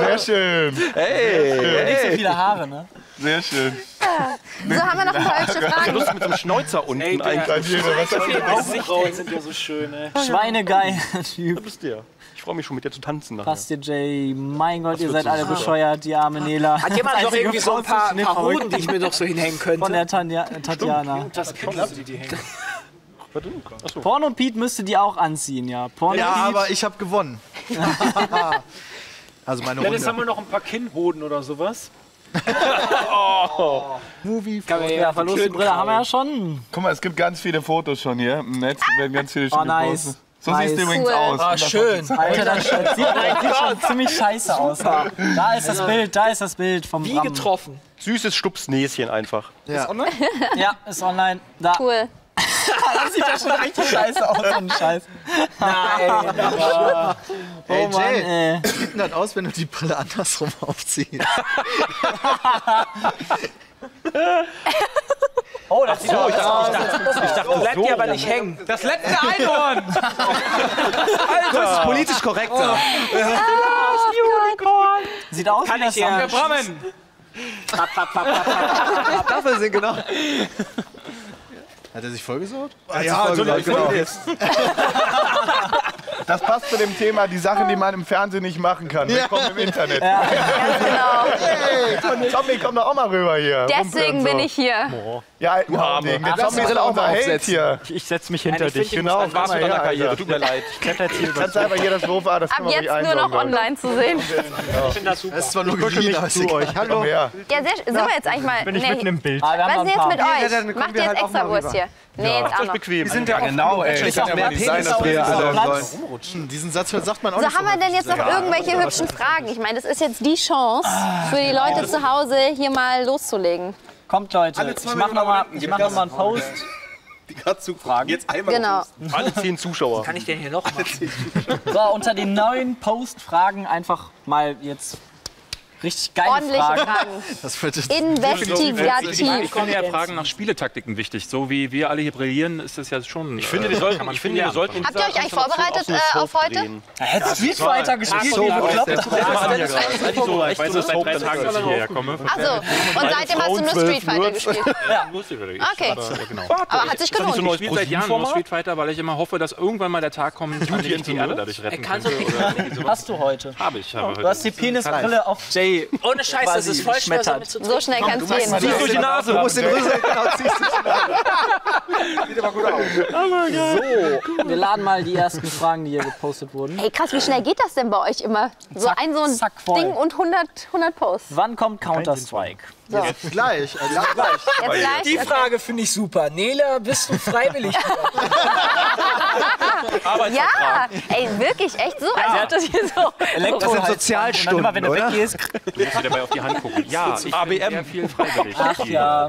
S2: Sehr schön,
S9: Hey,
S3: Nicht so viele Haare, ne?
S2: sehr schön.
S1: So, haben wir noch ein paar hübsche Fragen?
S9: Lust mit so einem Schnäuzer unten eigentlich.
S2: Was hast du
S10: Augenbrauen sind ja so schön, ey.
S3: Schweinegeil, Typ.
S9: Du bist der. Ich freue mich schon mit dir zu tanzen nachher.
S3: Passt dir, Jay. Mein Gott, ihr seid alle bescheuert, die arme Nela.
S8: Hat jemand noch irgendwie so ein paar, paar Hoden, die ich mir noch so hinhängen
S3: Von
S8: könnte?
S3: der Tanja, äh, Tatjana.
S10: Das klappt, die, die hängen.
S3: Porno Pete müsste die auch anziehen, ja. Porno
S6: Ja,
S3: Pete.
S6: aber ich habe gewonnen. also meine
S10: Ja, jetzt haben
S6: Runde.
S10: wir noch ein paar Kinnhoden oder sowas.
S3: Ja, verloste Brille haben wir ja schon.
S2: Guck mal, es gibt ganz viele Fotos schon hier. Im Netz werden ganz viele schon
S3: Oh, nice.
S2: gepostet. So
S3: Nice.
S2: siehst du übrigens
S1: Cool.
S2: aus.
S8: Ah, schön.
S3: Alter, das sieht, das sieht schon ziemlich scheiße aus. Da ist das Bild, da ist das Bild vom
S8: Wie
S3: Bram.
S8: getroffen.
S9: Süßes Stupsnäschen einfach.
S3: Ja, ist online. Da.
S1: Cool.
S3: Das sieht ja schon richtig scheiße aus, so ein Scheiß.
S8: Nein.
S6: Ey,
S3: Oh Mann,
S6: Jay,
S3: ey.
S6: sieht denn das aus, wenn du die Brille andersrum aufziehst?
S3: Oh, das sieht aus.
S8: Bleibt die aber nicht hängen.
S11: Das letzte Einhorn! Das ist politisch korrekter.
S3: Sieht aus wie das
S8: ja.
S3: Brammen.
S11: Dafür sind genau.
S6: Hat er sich vollgesaut?
S2: Ja, natürlich, genau. Das passt zu dem Thema, die Sachen, die man im Fernsehen nicht machen kann. Wir kommen im Internet.
S1: Ganz genau.
S2: Hey, Tommy, komm doch auch mal rüber hier.
S1: Deswegen
S2: Rumpeln
S1: bin
S2: so.
S1: ich hier.
S2: Ja, Hauding. Der
S11: Lass
S2: Tommy
S11: die
S2: ist
S11: Brille
S2: auch
S11: mal aufsetzen.
S2: hier.
S10: Ich setz mich hinter dich.
S2: Genau,
S9: Das war's mit deiner Karriere, tut mir leid.
S2: Kannst einfach hier das ah, das
S1: Ab
S2: wir
S1: jetzt nur noch online zu sehen.
S6: Das ist zwar nur geliehen, aber egal.
S2: Komm her.
S1: Ja, sehr, sind wir jetzt eigentlich mal.
S10: Bin ich mitten im Bild.
S3: Ah, wir haben
S1: Was ist jetzt mit
S11: Ja,
S1: euch? Macht
S11: wir
S1: ihr
S11: halt
S1: jetzt
S11: auch
S1: extra Wurst hier? Nee, jetzt auch noch.
S9: bequem.
S11: sind ja
S2: Genau, ey. Ich
S11: auch
S2: kann
S11: mehr
S2: ja
S11: Penis auf
S2: wir.
S6: Hm, Diesen Satz sagt man auch
S1: So,
S6: nicht
S1: haben wir denn jetzt noch irgendwelche hübschen Fragen? Ich meine, das ist jetzt die Chance für die Leute zu Hause, hier mal loszulegen.
S3: Kommt, Leute. Ich mach noch mal, ich mach noch mal einen Post.
S9: Jetzt einmal
S1: Genau.
S9: alle zehn Zuschauer.
S8: Kann ich denn hier noch machen?
S3: So, unter den neuen Post-Fragen einfach mal jetzt richtig geile
S1: Ordentliche
S3: Fragen.
S1: Fragen.
S6: Das wird jetzt
S1: Investigativ.
S7: Ich finde ja Fragen nach Spieletaktiken wichtig. So wie wir alle hier brillieren, ist das ja schon.
S9: Ich finde, wir sollten, ich finde, wir sollten
S1: Habt ihr euch eigentlich vorbereitet, äh, auf heute?
S9: drehen.
S3: Hätte Street Fighter gespielt,
S9: so, ja
S7: Ich weiß das seit drei Tagen, dass ich hierher komme.
S1: Achso, und seitdem hast du nur Street Fighter gespielt. Okay.
S7: Aber, ja, genau.
S1: Aber hat sich gelohnt.
S7: Ich spiele seit Jahren nur
S9: Pro-7-Format?
S7: Street Fighter, weil ich immer hoffe, dass irgendwann mal der Tag kommt, an dem ich die Erde dadurch retten
S8: kann.
S3: Hast du heute.
S7: Habe ich.
S3: Du hast die Penisbrille auf Jay Ey,
S8: Ohne Scheiß, das ist voll schwer, damit zu
S1: So schnell kann es gehen.
S9: Zieh's durch die Nase.
S11: Du musst den Rüssel, genau, ziehst du Sieht aber gut aus.
S3: So, wir laden mal die ersten Fragen, die hier gepostet wurden.
S1: Hey, krass, wie schnell geht das denn bei euch immer? So
S3: Zack,
S1: ein so ein. Ding und 100, 100 Posts.
S3: Wann kommt Counter-Strike?
S1: So, jetzt
S6: Jetzt gleich. Also gleich.
S1: gleich.
S8: Die Frage finde ich super. Nela, bist du freiwillig?
S1: Ja, ey, wirklich, echt so. Also, hat das hier so.
S3: Elektro
S11: Das sind
S3: heißt-
S11: Sozialstunden,
S3: immer, wenn du
S11: oder?
S3: weggehst.
S7: Musst du dabei auf die Hand gucken. Ja, ich
S9: ABM.
S7: bin sehr viel freiwillig.
S3: Ach ja.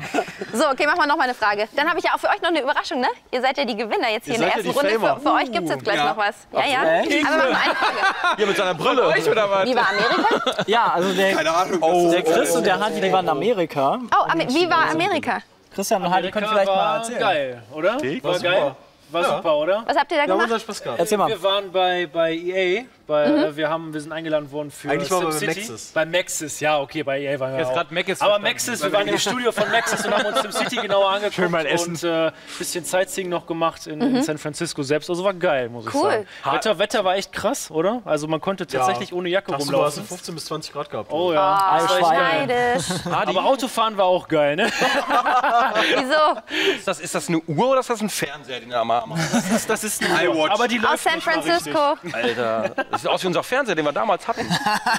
S1: So, okay, machen wir noch mal eine Frage. Dann habe ich ja auch für euch noch eine Überraschung, ne? Ihr seid ja die Gewinner jetzt hier in der
S10: ja
S1: ersten
S10: die
S1: Runde. Für, für euch gibt es jetzt gleich noch was. Ja, ja. Aber machen wir eine Frage.
S9: Hier mit seiner Brille. oder was?
S1: Wie war Amerika?
S3: Ja, also der,
S6: Keine Ahnung.
S9: Oh,
S3: der Chris und der Hadi, die waren in Amerika.
S1: Oh, Amer wie war Amerika?
S3: Christian und Hadi können vielleicht mal
S10: war
S3: erzählen.
S10: geil, oder? War geil. War super, oder?
S1: Was habt ihr da
S10: Ja,
S1: gemacht?
S10: hat Spaß gehabt.
S3: Erzähl mal.
S10: Wir waren bei, bei EA, bei, äh, wir, haben, wir sind eingeladen worden für
S6: Eigentlich waren wir bei. Maxis.
S10: Bei Maxis, ja, okay, bei EA waren wir
S7: Jetzt
S10: auch.
S7: gerade Mac ist
S10: Aber. Maxis, wir waren im Studio von Maxis und haben uns SimCity genauer angeguckt
S7: Schön mal essen.
S10: und ein äh, bisschen Sightseeing noch gemacht in, in San Francisco selbst. Also war geil, muss ich
S1: Cool.
S10: sagen. Wetter, Wetter war echt krass, oder? Also man konnte tatsächlich ohne Jacke
S5: hast du
S10: rumlaufen.
S5: 15 bis 20 Grad gehabt.
S10: Oh ja.
S1: Ah,
S10: das war echt geil.
S1: neidisch.
S10: Aber Autofahren war auch geil, ne?
S1: Wieso?
S9: Ist das, ist das eine Uhr oder ist das ein Fernseher, den er am Arm hat?
S10: Das, das ist ein iWatch. Aber die
S1: Aus San. Francisco.
S9: Alter, das sieht aus wie unser Fernseher, den wir damals hatten.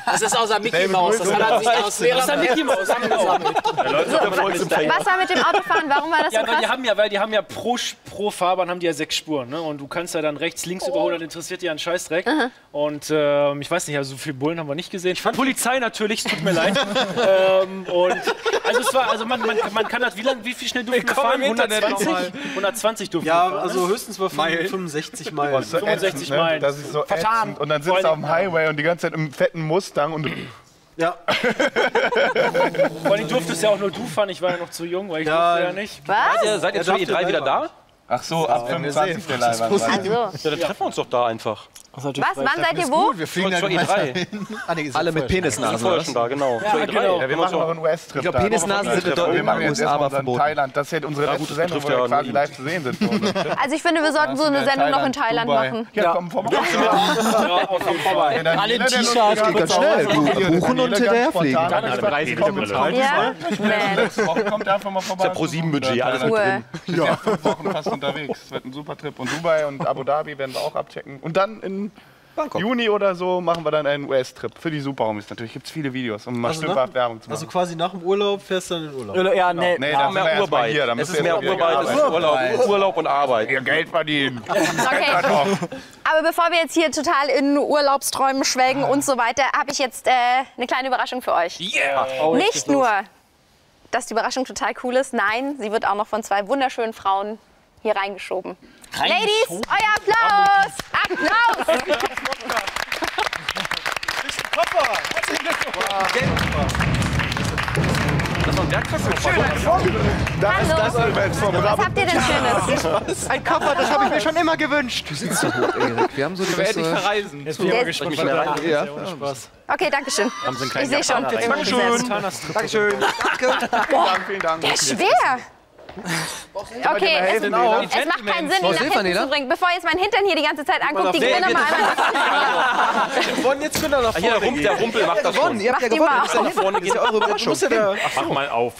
S8: Das ist außer Mickey Mouse. Das hat er sich aus
S10: Das ist
S8: mehreren
S10: ein Mickey Mouse,
S1: Was war mit dem Autofahren? Warum war das so
S10: Ja, weil die haben ja, weil die haben ja pro, pro Fahrbahn haben die ja sechs Spuren, ne? Und du kannst ja dann rechts, links überholen, dann interessiert die ja einen Scheißdreck. Und ähm, ich weiß nicht, also so viele Bullen haben wir nicht gesehen. Polizei natürlich, es tut mir leid. ähm, und also es war, also man, man, man kann das, wie lang, wie viel schnell durften wir fahren? 120? 120 durften wir
S5: Ja,
S10: fahren.
S5: also höchstens war 65 Meilen.
S2: Das ist so
S10: 65
S2: ätzend, ne?
S10: Meilen.
S2: Das ist so ätzend. Und dann sitzt du auf dem Highway und die ganze Zeit im fetten Mustang und du
S5: Ja,
S10: Vor allem durftest ja auch nur du fahren, ich war ja noch zu jung, weil ich
S5: Ja.
S10: durfte ja nicht.
S1: Was?
S9: Seid ihr, seid ihr zur
S5: darf
S9: E3
S5: den
S9: wieder da?
S2: Ach so, ab 25 der Leihwand.
S1: Also,
S9: Ja, dann treffen wir uns doch da einfach.
S1: Was? Wann seid ihr wo?
S6: Wir fliegen
S9: Zur
S6: dann
S9: E3.
S6: gemeinsam hin. Ah, nee,
S11: Alle mit
S6: schon.
S9: Wir sind
S11: Penisnasen.
S9: da, genau.
S10: Ja,
S9: Zur E3.
S10: genau.
S2: Ja, wir machen noch einen US-Trip.
S11: Ich glaub,
S2: da.
S11: Penisnasen sind in
S2: Wir
S11: den
S2: machen jetzt erstmal
S11: verboten.
S2: Thailand. Das ist jetzt unsere letzte
S9: gut,
S2: Sendung, wo wir
S9: ja
S2: quasi live zu sehen sind. uns.
S1: Also ich finde, wir sollten so eine Sendung noch in Thailand machen.
S2: Ja, komm vorbei.
S10: Ja.
S2: Ja, dann
S3: Alle T-Shirts,
S11: geht ganz schnell. Buchen und
S2: Jeder
S11: hinterher
S2: ganz
S11: fliegen.
S2: spontan
S7: Alle
S2: ist
S7: Preise wieder
S2: kommen.
S7: bezahlt.
S1: Ja?
S2: Woche kommt einfach mal vorbei.
S9: Pro 7 Budget, alles mit drin.
S2: Wir sind ja fünf Wochen fast unterwegs. Es wird ein super Trip. Und Dubai und Abu Dhabi werden wir auch abchecken. Und dann in Juni oder so machen wir dann einen US-Trip für die Superhomies. Natürlich gibt es viele Videos, um mal
S5: Also
S2: stümperhaft
S5: nach-
S2: Werbung zu machen.
S5: also quasi nach dem Urlaub fährst du dann in den Urlaub.
S3: Ja, nee.
S2: nee,
S3: ja.
S2: dann sind wir
S9: Mehr Urarbeit.
S2: hier. Dann
S9: Es ist mehr
S2: arbeiten.
S9: Urlaub, Urlaub und Arbeit.
S2: Ihr Geld verdienen.
S1: Okay. Aber bevor wir jetzt hier total in Urlaubsträumen schwelgen und so weiter, habe ich jetzt äh, eine kleine Überraschung für euch.
S3: Oh, jetzt
S1: Nicht
S3: geht's
S1: nur, dass die Überraschung total cool ist, nein, sie wird auch noch von zwei wunderschönen Frauen hier reingeschoben. Ladies, euer Applaus! Applaus!
S9: Das war ein Werkzeugkoffer.
S2: Das Event vom
S1: Was
S2: Rahmen.
S1: habt ihr denn Schönes?
S6: Ein Koffer, das habe ich mir schon immer gewünscht.
S11: Du sitzt so hoch, Erik. Wir haben so die beste...
S7: verreisen.
S10: Jetzt bin ich mal gespannt, was.
S11: Ja.
S1: Okay, danke schön. Ich sehe schon.
S2: Dankeschön.
S9: Dankeschön.
S2: Vielen Dank.
S1: Der ist schwer. Okay, es, es macht keinen Sinn, ihn nach hinten zu bringen. Bevor ihr jetzt mein Hintern hier die ganze Zeit anguckt, die Gewinner mal einmal.
S5: Wollen jetzt können wir nach
S9: Ah, Hier, der, Rump, der Rumpel macht das schon.
S11: Ihr habt ja
S1: die
S11: gewonnen.
S1: mal
S11: Ihr müsst ja vorne Überraschung.
S7: Mach mal auf.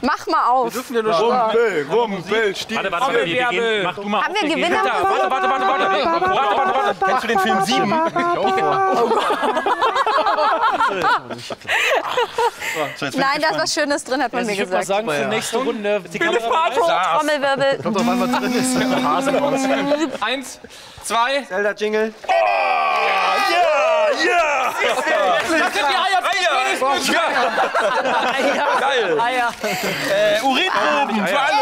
S1: Mach mal auf.
S5: dürfen ja nur.
S2: Rumpel, Rumpel, Stiel.
S7: Warte, warte, warte. Wir gehen, mach du mal
S1: Haben
S7: auf.
S1: wir
S7: wir
S1: Gewinner?
S9: Warte, warte, warte, warte. Warte, warte, warte. Kennst du den Film 7?
S1: Nein, da ist was Schönes drin, hat man mir
S10: Ich würde mal
S1: gesagt.
S10: sagen, für nächste Runde. Die Kamera
S1: Trommelwirbel.
S6: Kommt doch wann was drin ist.
S9: Eins, zwei.
S5: Zelda Jingle.
S9: Geil. Äh, Urinproben für alle.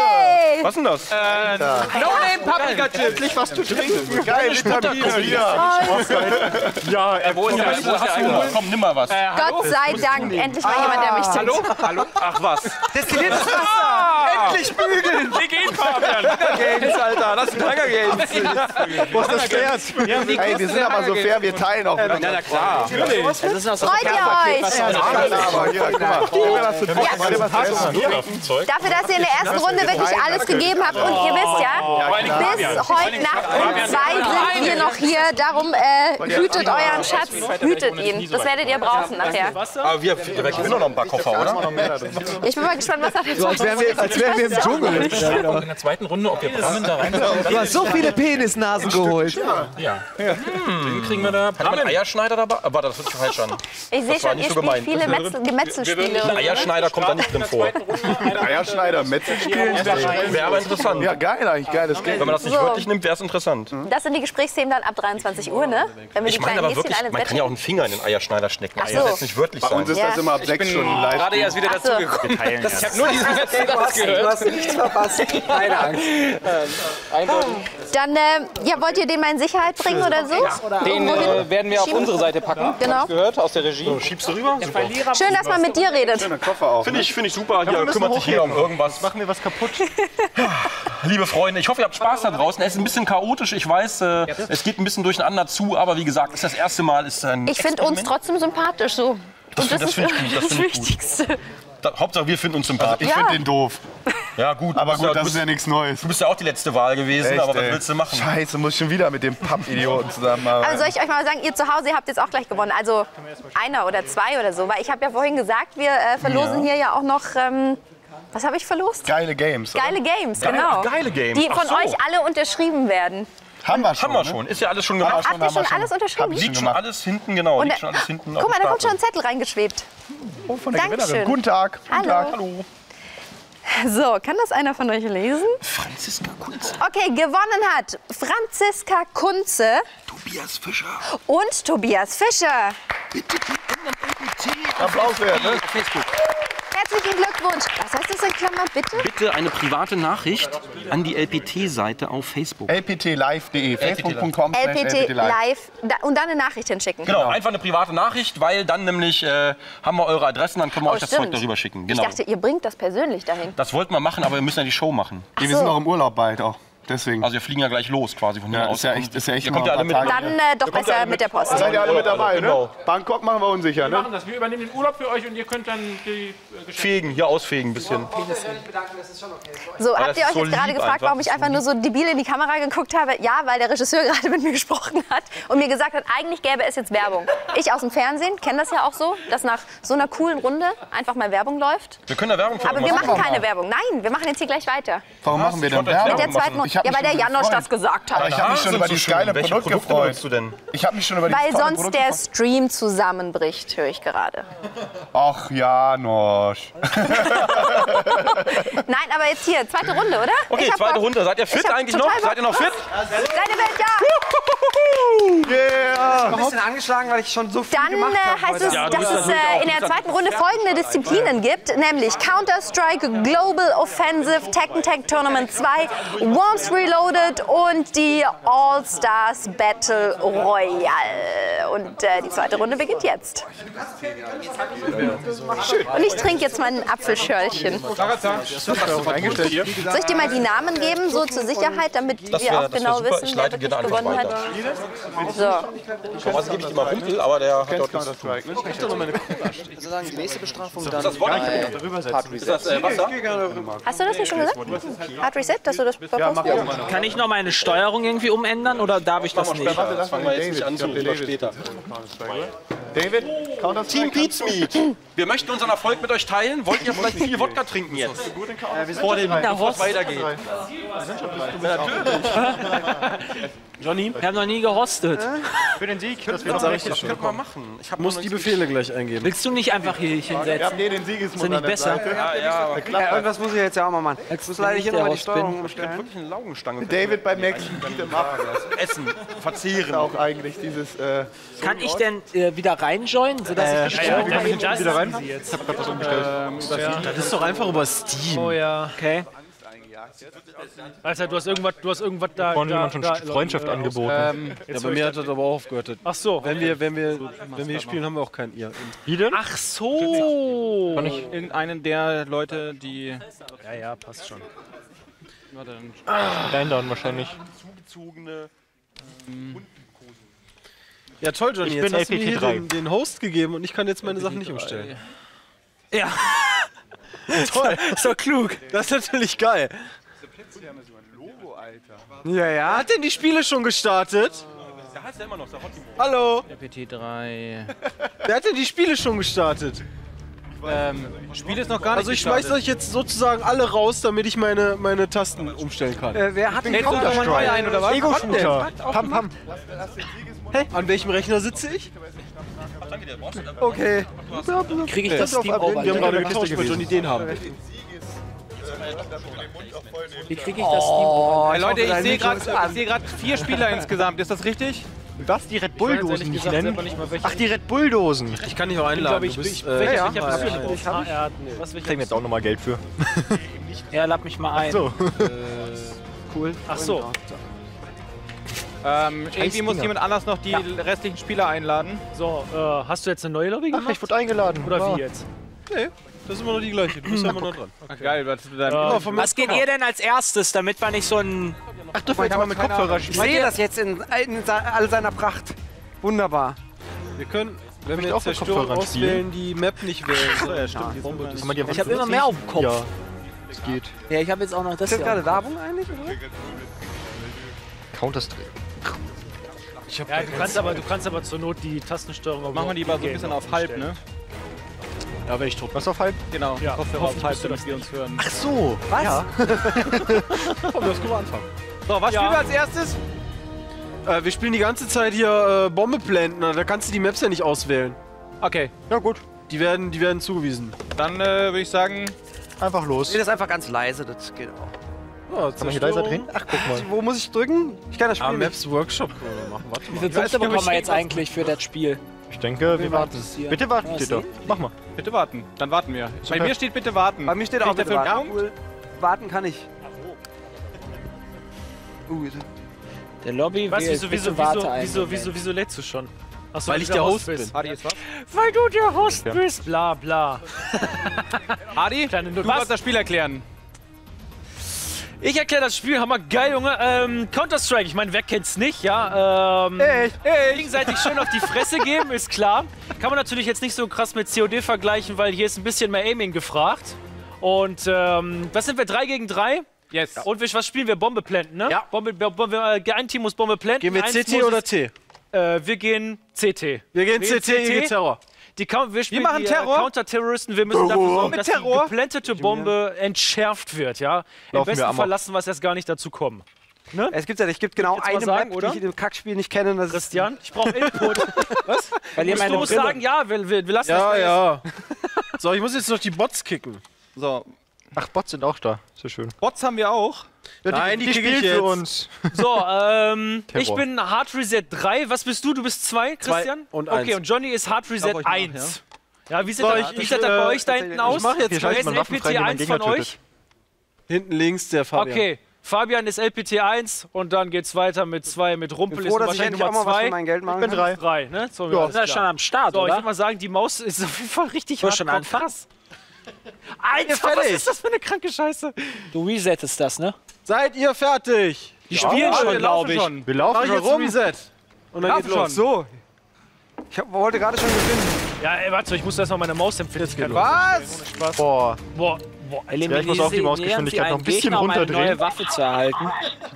S9: Was ist denn das?
S6: No-Name Paprika Chips. Endlich was zu trinken.
S2: Geil, Vitamine hier.
S9: Ja, äh, wo ist der? Wo ist der? Komm, nimm mal was.
S1: Gott sei Dank, endlich mal jemand, der mich tippt.
S9: Hallo? Hallo? Ach was.
S6: Destilliertes Wasser.
S9: Endlich bügeln!
S7: Wir gehen, Fabian!
S9: Games, Alter, das sind Hunger Games.
S2: Wo ist das? Ey, wir sind aber so fair, wir teilen auch.
S9: Ja, na klar.
S8: Es ist noch so
S1: Freut ihr euch? Dafür, dass ihr in der ersten Runde wirklich alles gegeben habt. Und ihr wisst ja, bis heute Nacht um zwei sind wir noch hier. Darum äh, hütet euren Schatz, hütet ihn. Das werdet ihr brauchen nachher.
S9: Aber wir, wir gewinnen noch ein paar Koffer, oder?
S1: Ich bin mal gespannt, was da jetzt
S11: Als wären wir, als wären wir im Dschungel.
S7: In der zweiten Runde, ob wir Brammen da rein
S11: Du hast so viele Penisnasen geholt.
S7: Ja. Den kriegen wir da.
S9: Hat man Eierschneider dabei? Aber das wird falsch an.
S1: Ich sehe schon, ihr
S9: so
S1: spielt
S9: gemeint.
S1: viele Metzel Gemetzelspiele.
S9: Ein Eierschneider kommt da nicht drin vor.
S2: Eierschneider, Metzel spielen.
S9: Wäre aber interessant.
S2: Ja, geil eigentlich, geiles Game.
S9: Wenn man das nicht
S1: So.
S9: wörtlich nimmt, wäre es interessant.
S1: Das sind die Gesprächsthemen dann ab 23 Uhr, ne? Wenn wir
S9: Ich
S1: die
S9: meine
S1: kleinen
S9: aber wirklich, man kann ja auch einen Finger in den Eierschneider stecken. Das
S1: Ach
S9: muss
S1: so.
S9: jetzt nicht wörtlich
S2: Bei
S9: sein.
S2: uns ist das immer ab sechs Stunden live.
S10: Gerade erst wieder.
S7: Das
S10: Ich habe nur diesen letzten
S11: Du
S10: Satz
S11: hast, du
S10: gehört.
S11: hast nichts verpasst. Keine Angst.
S1: Dann, äh, ja, wollt ihr den mal in Sicherheit bringen oder so?
S10: Den äh, werden wir auf
S1: Schieben?
S10: Unsere Seite packen.
S1: Genau.
S10: Gehört aus der Regie.
S9: Schiebst du rüber?
S1: Schön, dass man mit dir redet.
S2: Koffer auf.
S9: Finde ich, finde ich super. Hier kümmert sich jeder um irgendwas. Machen wir was kaputt. Liebe Freunde, ich hoffe, ihr habt Spaß da draußen. Es ist ein bisschen chaotisch, ich weiß. Äh, es geht ein bisschen durcheinander zu, aber wie gesagt, es ist das erste Mal. Ist ein
S1: Ich finde uns trotzdem sympathisch so. Und
S9: Das- das finde ich gut, das
S1: das. Wichtigste.
S9: Da, Hauptsache, wir finden uns sympathisch.
S2: Ich
S1: Ja.
S2: finde den doof.
S9: Ja, gut.
S2: Aber gut,
S9: ja,
S2: das ist ja nichts Neues.
S9: du bist ja auch die letzte Wahl gewesen,
S2: Echt,
S9: aber was
S2: ey.
S9: willst du machen?
S2: Scheiße, muss ich schon wieder mit dem Pappidioten zusammenarbeiten.
S1: Aber soll ich euch mal sagen, ihr zu Hause ihr habt jetzt auch gleich gewonnen. Also einer oder zwei oder so. Weil ich habe ja vorhin gesagt, wir äh, verlosen hier ja auch noch. Ähm, was habe ich verlost?
S2: Geile Games. oder?
S1: Geile Games,
S9: Geile-
S1: genau.
S9: geile Games,
S1: Die von
S9: so.
S1: euch alle unterschrieben werden.
S2: Haben wir schon.
S9: Haben wir
S2: ne?
S9: schon. Ist ja alles schon gemacht.
S1: Habt ihr
S2: wir
S1: schon alles unterschrieben?
S9: Liegt schon
S2: gemacht.
S9: alles hinten, genau.
S1: Und,
S9: Liegt schon alles hinten.
S1: guck mal, da kommt schon ein Zettel reingeschwebt.
S2: Oh, von der
S1: Dankeschön.
S2: Gewinnerin. Guten Tag. Guten
S1: Hallo.
S2: Tag.
S9: Hallo.
S1: So, kann das einer von euch lesen?
S9: Franziska Kunze.
S1: Okay, gewonnen hat Franziska Kunze
S9: Tobias Fischer.
S1: und Tobias Fischer.
S2: Applaus wert, ne?
S9: Facebook.
S1: Herzlichen Glückwunsch. Was heißt das in Klammern, bitte?
S9: Bitte eine private Nachricht an die LPT-Seite auf Facebook.
S2: lptlive.de, facebook.com slash
S1: LPT live da, und dann eine Nachricht hinschicken.
S9: Genau, einfach eine private Nachricht, weil dann nämlich äh, haben wir eure Adressen, dann können wir
S1: Oh,
S9: euch das Zeug darüber schicken.
S1: Ich
S9: Genau.
S1: dachte, ihr bringt das persönlich dahin.
S9: Das wollten wir machen, aber wir müssen ja die Show machen.
S2: Wir
S1: so.
S2: sind noch im Urlaub bald auch. Deswegen.
S9: Also wir fliegen ja gleich los quasi von hier
S2: Ja,
S9: aus.
S2: ist ja echt, ist ja echt
S9: Ihr kommt ja alle mit.
S1: Dann äh, doch besser mit der Post.
S2: Seid ihr alle mit dabei, ne?
S9: Genau.
S2: Bangkok machen wir unsicher,
S7: Wir
S2: ne?
S7: machen das. Wir übernehmen den Urlaub für euch und ihr könnt dann die äh.
S9: Fegen, hier ausfegen ein bisschen.
S1: So, habt ihr euch
S9: so
S1: jetzt gerade gefragt,
S9: einfach,
S1: warum ich
S9: so
S1: einfach nur so debil in die Kamera geguckt habe? Ja, weil der Regisseur gerade mit mir gesprochen hat und mir gesagt hat, eigentlich gäbe es jetzt Werbung. Ich aus dem Fernsehen kenne das ja auch so, dass nach so einer coolen Runde einfach mal Werbung läuft.
S9: Wir können da Werbung für
S1: Aber wir machen keine Werbung. Nein, wir machen jetzt hier gleich weiter.
S2: Warum machen wir denn Werbung?
S1: Mit der zweiten
S2: hab
S1: Ja, weil der Janosch
S2: gefreut.
S1: das gesagt hat.
S2: Ich habe mich schon über
S9: so
S2: dieses geile
S9: Welche
S2: Produkt
S9: Produkte
S2: gefreut.
S9: du denn?
S2: Ich habe mich schon über
S1: Weil sonst
S2: Produkt
S1: der
S2: gefreut.
S1: Stream zusammenbricht, höre ich gerade.
S2: Ach, Janosch.
S1: Nein, aber jetzt hier, zweite Runde, oder?
S9: Okay, zweite
S1: Bock.
S9: Runde. Seid ihr fit eigentlich noch? Seid ihr noch fit?
S1: Deine Welt, ja.
S2: Yeah.
S11: Bisschen angeschlagen, weil ich schon so viel
S1: Dann
S11: gemacht
S1: äh,
S11: habe.
S1: heißt
S11: heute
S1: es,
S11: Abend.
S1: dass es äh, in der zweiten Runde folgende Disziplinen gibt, nämlich Counter-Strike Global Offensive Tekken Tag Tournament 2, Worms Reloaded und die All-Stars Battle Royale. Und äh, die zweite Runde beginnt jetzt. Und ich trinke jetzt mal ein Apfelschörlchen. Soll ich dir mal die Namen geben, so zur Sicherheit, damit wir auch genau wissen, wer wirklich gewonnen hat? So.
S9: Also gebe ich dir mal Rüttel, aber der hat dort
S2: Counter-Strike, ne?
S6: Sozusagen die nächste Bestrafung
S9: Ist
S6: dann
S9: das Wodka?
S6: bei Hard
S9: Ist das äh, Wasser?
S1: Hast du das nicht schon gesagt? Hard Reset, dass du das verpasst?
S8: Kann ich noch meine Steuerung irgendwie umändern oder darf ich das nicht?
S2: Warte, das
S9: Fangen wir jetzt nicht an zu, lieber später.
S2: David.
S9: Team Beats Meat. Wir möchten unseren Erfolg mit euch teilen. Wollt ihr vielleicht viel Wodka trinken jetzt? Vor dem, bevor es weitergeht.
S8: Johnny? Wir haben noch nie gehostet.
S7: Für den Sieg. Das
S9: Das können wir machen. Ich
S5: Muss die Befehle gleich eingeben.
S8: Willst du nicht einfach hier hinsetzen?
S2: Nee, den Siegesmund
S8: Ist ja nicht besser?
S9: Ja, ja.
S11: Ja, irgendwas muss ich jetzt ja auch mal machen. Ich muss leider hier
S8: der
S11: nochmal die. Steuerung umstellen.
S9: wirklich eine Laugenstange.
S2: David beim nächsten Beat'em Up.
S9: Essen, verzehren.
S2: Auch eigentlich dieses... Äh,
S8: Kann ich denn äh, wieder reinjoinen, sodass ich die Steuerung
S5: wieder rein? Ich hab grad was umgestellt. das ist doch einfach über Steam.
S10: Oh ja.
S8: Okay.
S10: Alter, du hast irgendwas, du hast irgendwas da.
S12: Vorhin jemand schon
S10: da,
S12: Freundschaft
S10: äh,
S12: angeboten.
S5: Ähm,
S10: Jetzt
S5: ja, bei
S10: ich
S5: mir hat das aber auch aufgehört.
S10: Ach so.
S5: Wenn wir, wenn wir, wenn wir hier spielen, haben wir auch kein ihr.
S12: Wie denn?
S10: Ach so.
S12: War nicht irgendeinen der Leute, die.
S10: Ja, ja, passt schon.
S12: Warte, dann. Reindown wahrscheinlich.
S9: Zugezogene.
S5: Ja, toll, Johnny.
S12: Ich
S5: Jetzt
S12: bin
S5: hast du mir hier
S12: LPT3.
S5: den, den Host gegeben und ich kann jetzt meine Sachen nicht umstellen.
S4: Ja.
S5: Toll.
S4: Ist doch klug.
S5: Das ist natürlich geil.
S8: Ja, ja.
S5: Hat denn die Spiele schon gestartet?
S9: Da heißt er immer noch, der Hottie
S5: Hallo?
S12: PT3.
S5: Wer hat denn die Spiele schon gestartet?
S12: Ähm, Spiel ist noch gar nicht
S5: Also ich schmeiß euch jetzt sozusagen alle raus, damit ich meine, meine Tasten umstellen kann.
S8: Äh, wer hat den
S12: mal neu ein, oder was?
S5: Ego-Shooter.
S8: Pam, pam.
S5: An welchem Rechner sitze ich?
S8: Okay.
S4: Kriege ich das Steam
S5: Wir haben gerade getauscht, weil Johnny den haben will.
S4: Wie kriege ich das Steam Overlay?
S12: Hey, Leute, ich sehe gerade ich gerade vier Spieler insgesamt. Ist das richtig? Was? Die Red Bull-Dosen nicht nennen?
S5: Ach, die Red Bull-Dosen. Ich kann dich auch einladen.
S10: ich,
S5: du
S10: ich,
S5: bist,
S10: welche,
S5: äh,
S8: ja,
S10: welcher
S8: ja,
S10: du
S8: ja,
S10: denn?
S8: ich hab
S10: Ah, er was,
S12: Kriegen jetzt auch nochmal Geld für.
S4: Ja, lad mich mal ein.
S5: So.
S8: Cool.
S10: Ach so.
S12: Ähm, irgendwie muss jemand anders noch die restlichen Spieler einladen.
S10: So, äh, hast du jetzt eine neue Lobby gemacht?
S5: ich wurde eingeladen.
S10: Oder wie jetzt?
S5: Nee, das ist immer noch die gleiche. Du bist ja immer noch dran.
S12: Ach, geil, was du dann.
S5: Mir
S4: Was geht ihr denn als erstes, damit wir nicht so ein...
S5: Ach, dürfen wir jetzt mal mit Kopfhörer
S8: Ich sehe das jetzt in, in all seiner Pracht. Wunderbar.
S5: Wir können, wenn wir
S12: ich
S5: jetzt Zerstörung auswählen, die Map nicht wählen. So, ja, stimmt. Jetzt Bombe
S4: Ich habe immer mehr auf dem Kopf.
S12: Ja, es geht.
S4: Ja, ich habe jetzt auch noch das
S8: Ist das gerade Werbung eigentlich? Oder?
S12: Counter-Strike.
S10: Ja, du kannst aber, du kannst aber zur Not die Tastensteuerung auf
S12: Machen wir die mal so ein bisschen auf halb, ne?
S5: Ja, wenn ich druck.
S12: Was auf halb? Genau,
S10: Ja,
S12: auf halb, damit wir uns hören.
S5: Ach so.
S8: Was?
S5: Ja. Komm, können wir anfangen.
S12: So, was
S10: Ja.
S12: spielen wir als erstes?
S5: Äh, wir spielen die ganze Zeit hier äh, Bombe planten. Da kannst du die Maps ja nicht auswählen.
S12: Okay,
S5: Ja, gut. Die werden, die werden zugewiesen.
S12: dann äh, würde ich sagen,
S5: Einfach los.
S8: Nee, das einfach ganz leise, das geht auch.
S5: Ja, Kann man hier leiser drehen? Ach, guck mal.
S8: Wo muss ich drücken? Ich kann das
S5: Ah,
S8: Spiel nicht.
S5: Maps Workshop machen. Warte
S4: Wie
S5: mal.
S4: viele Punkte bekommen wir jetzt eigentlich für das Spiel?
S12: Ich denke, wir warten.
S4: interessieren.
S12: Bitte warten,
S4: sehen.
S12: Mach mal. Bitte warten, dann warten wir. Bei
S5: Super.
S12: mir steht bitte warten.
S8: Bei mir steht
S12: Krieg
S8: auch bitte warten.
S12: Punkt?
S8: Warten kann ich. Uh,
S4: Der Lobby
S10: Was,
S4: wählt
S10: wieso, wieso, wieso, wieso, wieso, wieso lädst du schon? Achso,
S5: Weil ich der Host bin.
S12: Adi, ist was?
S10: Weil du der Host
S12: Ja.
S10: bist. Bla, bla.
S12: Adi,
S10: Kleine
S12: du sollst das Spiel erklären.
S10: Ich erkläre das Spiel, hammer geil, Junge. Ähm, Counter-Strike, ich meine, wer kennt's nicht, ja? Ähm,
S8: Ich.
S10: Gegenseitig schön auf die Fresse geben, ist klar. Kann man natürlich jetzt nicht so krass mit COD vergleichen, weil hier ist ein bisschen mehr Aiming gefragt. Und ähm, was sind wir? 3 gegen 3?
S12: Yes.
S10: Und wir, was spielen wir? Bombe planten, ne?
S5: Ja.
S10: Bombe, Bombe, äh, ein Team muss Bombe planten.
S5: Gehen wir CT oder T?
S10: Äh, wir gehen CT.
S5: Wir gehen
S10: Wir gehen
S5: CT,
S10: CT.
S5: Terror.
S10: Die Count, wir spielen
S12: machen
S10: die,
S12: Terror?
S10: Äh, Counter-Terroristen. Wir müssen dafür sorgen, dass
S12: Terror?
S10: die geplantete Bombe entschärft wird, ja? Im
S12: Laufen wir
S10: besten. Fall lassen wir es erst gar nicht dazu kommen.
S8: Es gibt ja es gibt genau eine
S10: sagen,
S8: Map,
S10: oder?
S8: die ich in dem Kackspiel nicht kenne. Das ist
S10: Christian, ich brauche Input.
S4: Weil ihr
S10: du
S4: meine
S10: musst
S4: Brille-
S10: sagen, ja, wir, wir, wir lassen
S5: Ja,
S10: das
S5: ja. So, ich muss jetzt noch die Bots kicken.
S12: So.
S5: Ach, Bots sind auch da. Sehr schön.
S12: Bots haben wir auch.
S5: Nein, die, ich jetzt.
S12: für uns.
S10: So, ähm, ich bin Hard Reset 3. Was bist du? Du bist 2, Christian?
S5: und
S10: Okay,
S5: eins.
S10: und Johnny ist Hard Reset
S12: euch nach,
S10: 1. Ja, wie sieht,
S5: So,
S10: das,
S5: ich-
S10: wie
S5: ich,
S10: das bei
S5: äh,
S10: euch da hinten
S8: ich
S10: aus?
S5: mach jetzt
S10: Wer
S5: gleich
S10: ist
S12: mal
S10: LPT
S12: wenn man
S10: 1 von euch?
S5: Hinten links der Fabian.
S10: Okay, Fabian ist LPT 1 und dann geht's weiter mit 2 mit Rumpel
S8: bin
S10: ist
S8: froh, dass ich
S10: wahrscheinlich
S8: endlich auch
S10: Nummer
S8: mal was für
S10: 2.
S8: mein Geld machen
S5: bin
S8: kann.
S5: drei.
S10: 3, ne? So,
S5: Ja.
S10: alles
S4: Ist ja schon am Start,
S10: So, ich
S4: oder?
S10: würde mal sagen, die Maus ist auf jeden Fall richtig
S4: Soll schon
S10: hardcore
S4: anfangen?
S10: Alter, was
S5: fertig.
S10: ist das für eine kranke Scheiße?
S4: Du resettest das, ne?
S5: Seid ihr fertig?
S4: Die spielen schon, glaube ich.
S12: Schon.
S5: Wir laufen
S8: ich
S5: schon rum. Reset. Und dann
S12: Laufen
S5: geht's los.
S8: So. Ich hab, wollte gerade schon gewinnen.
S10: Ja, ey, warte, ich muss erst mal meine Mausempfindlichkeit
S12: Was?
S5: Boah.
S10: Boah, boah,
S5: Ja, ich muss auch die Mausgeschwindigkeit noch ein bisschen
S4: um eine
S5: runterdrehen.
S4: neue Waffe zu erhalten.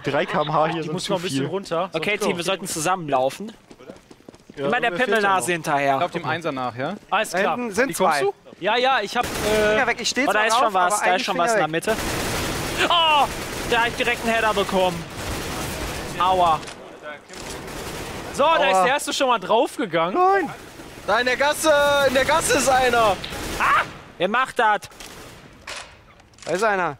S5: 3 km/h hier
S10: die
S5: sind
S10: muss noch ein bisschen
S5: viel.
S10: runter.
S4: Okay, Team, wir sollten zusammenlaufen.
S5: Ja,
S4: Immer der Pimmelnase hinterher.
S12: Lauf dem Einser nach, ja?
S10: Alles
S8: Da
S10: klar.
S8: hinten sind
S12: Wie kommst
S8: zwei.
S12: du?
S10: Ja, ja, ich hab. Äh,
S8: Finger weg, ich stehe
S4: Oh, da ist schon was, da ist schon was in der
S8: mit.
S4: Mitte. Oh, da hab ich direkt einen Header bekommen. Aua.
S10: so, da ist
S8: Aua.
S10: der erste schon mal draufgegangen.
S5: noch? Da in der Gasse, in der Gasse ist einer.
S4: Wer macht das?
S8: Da ist einer.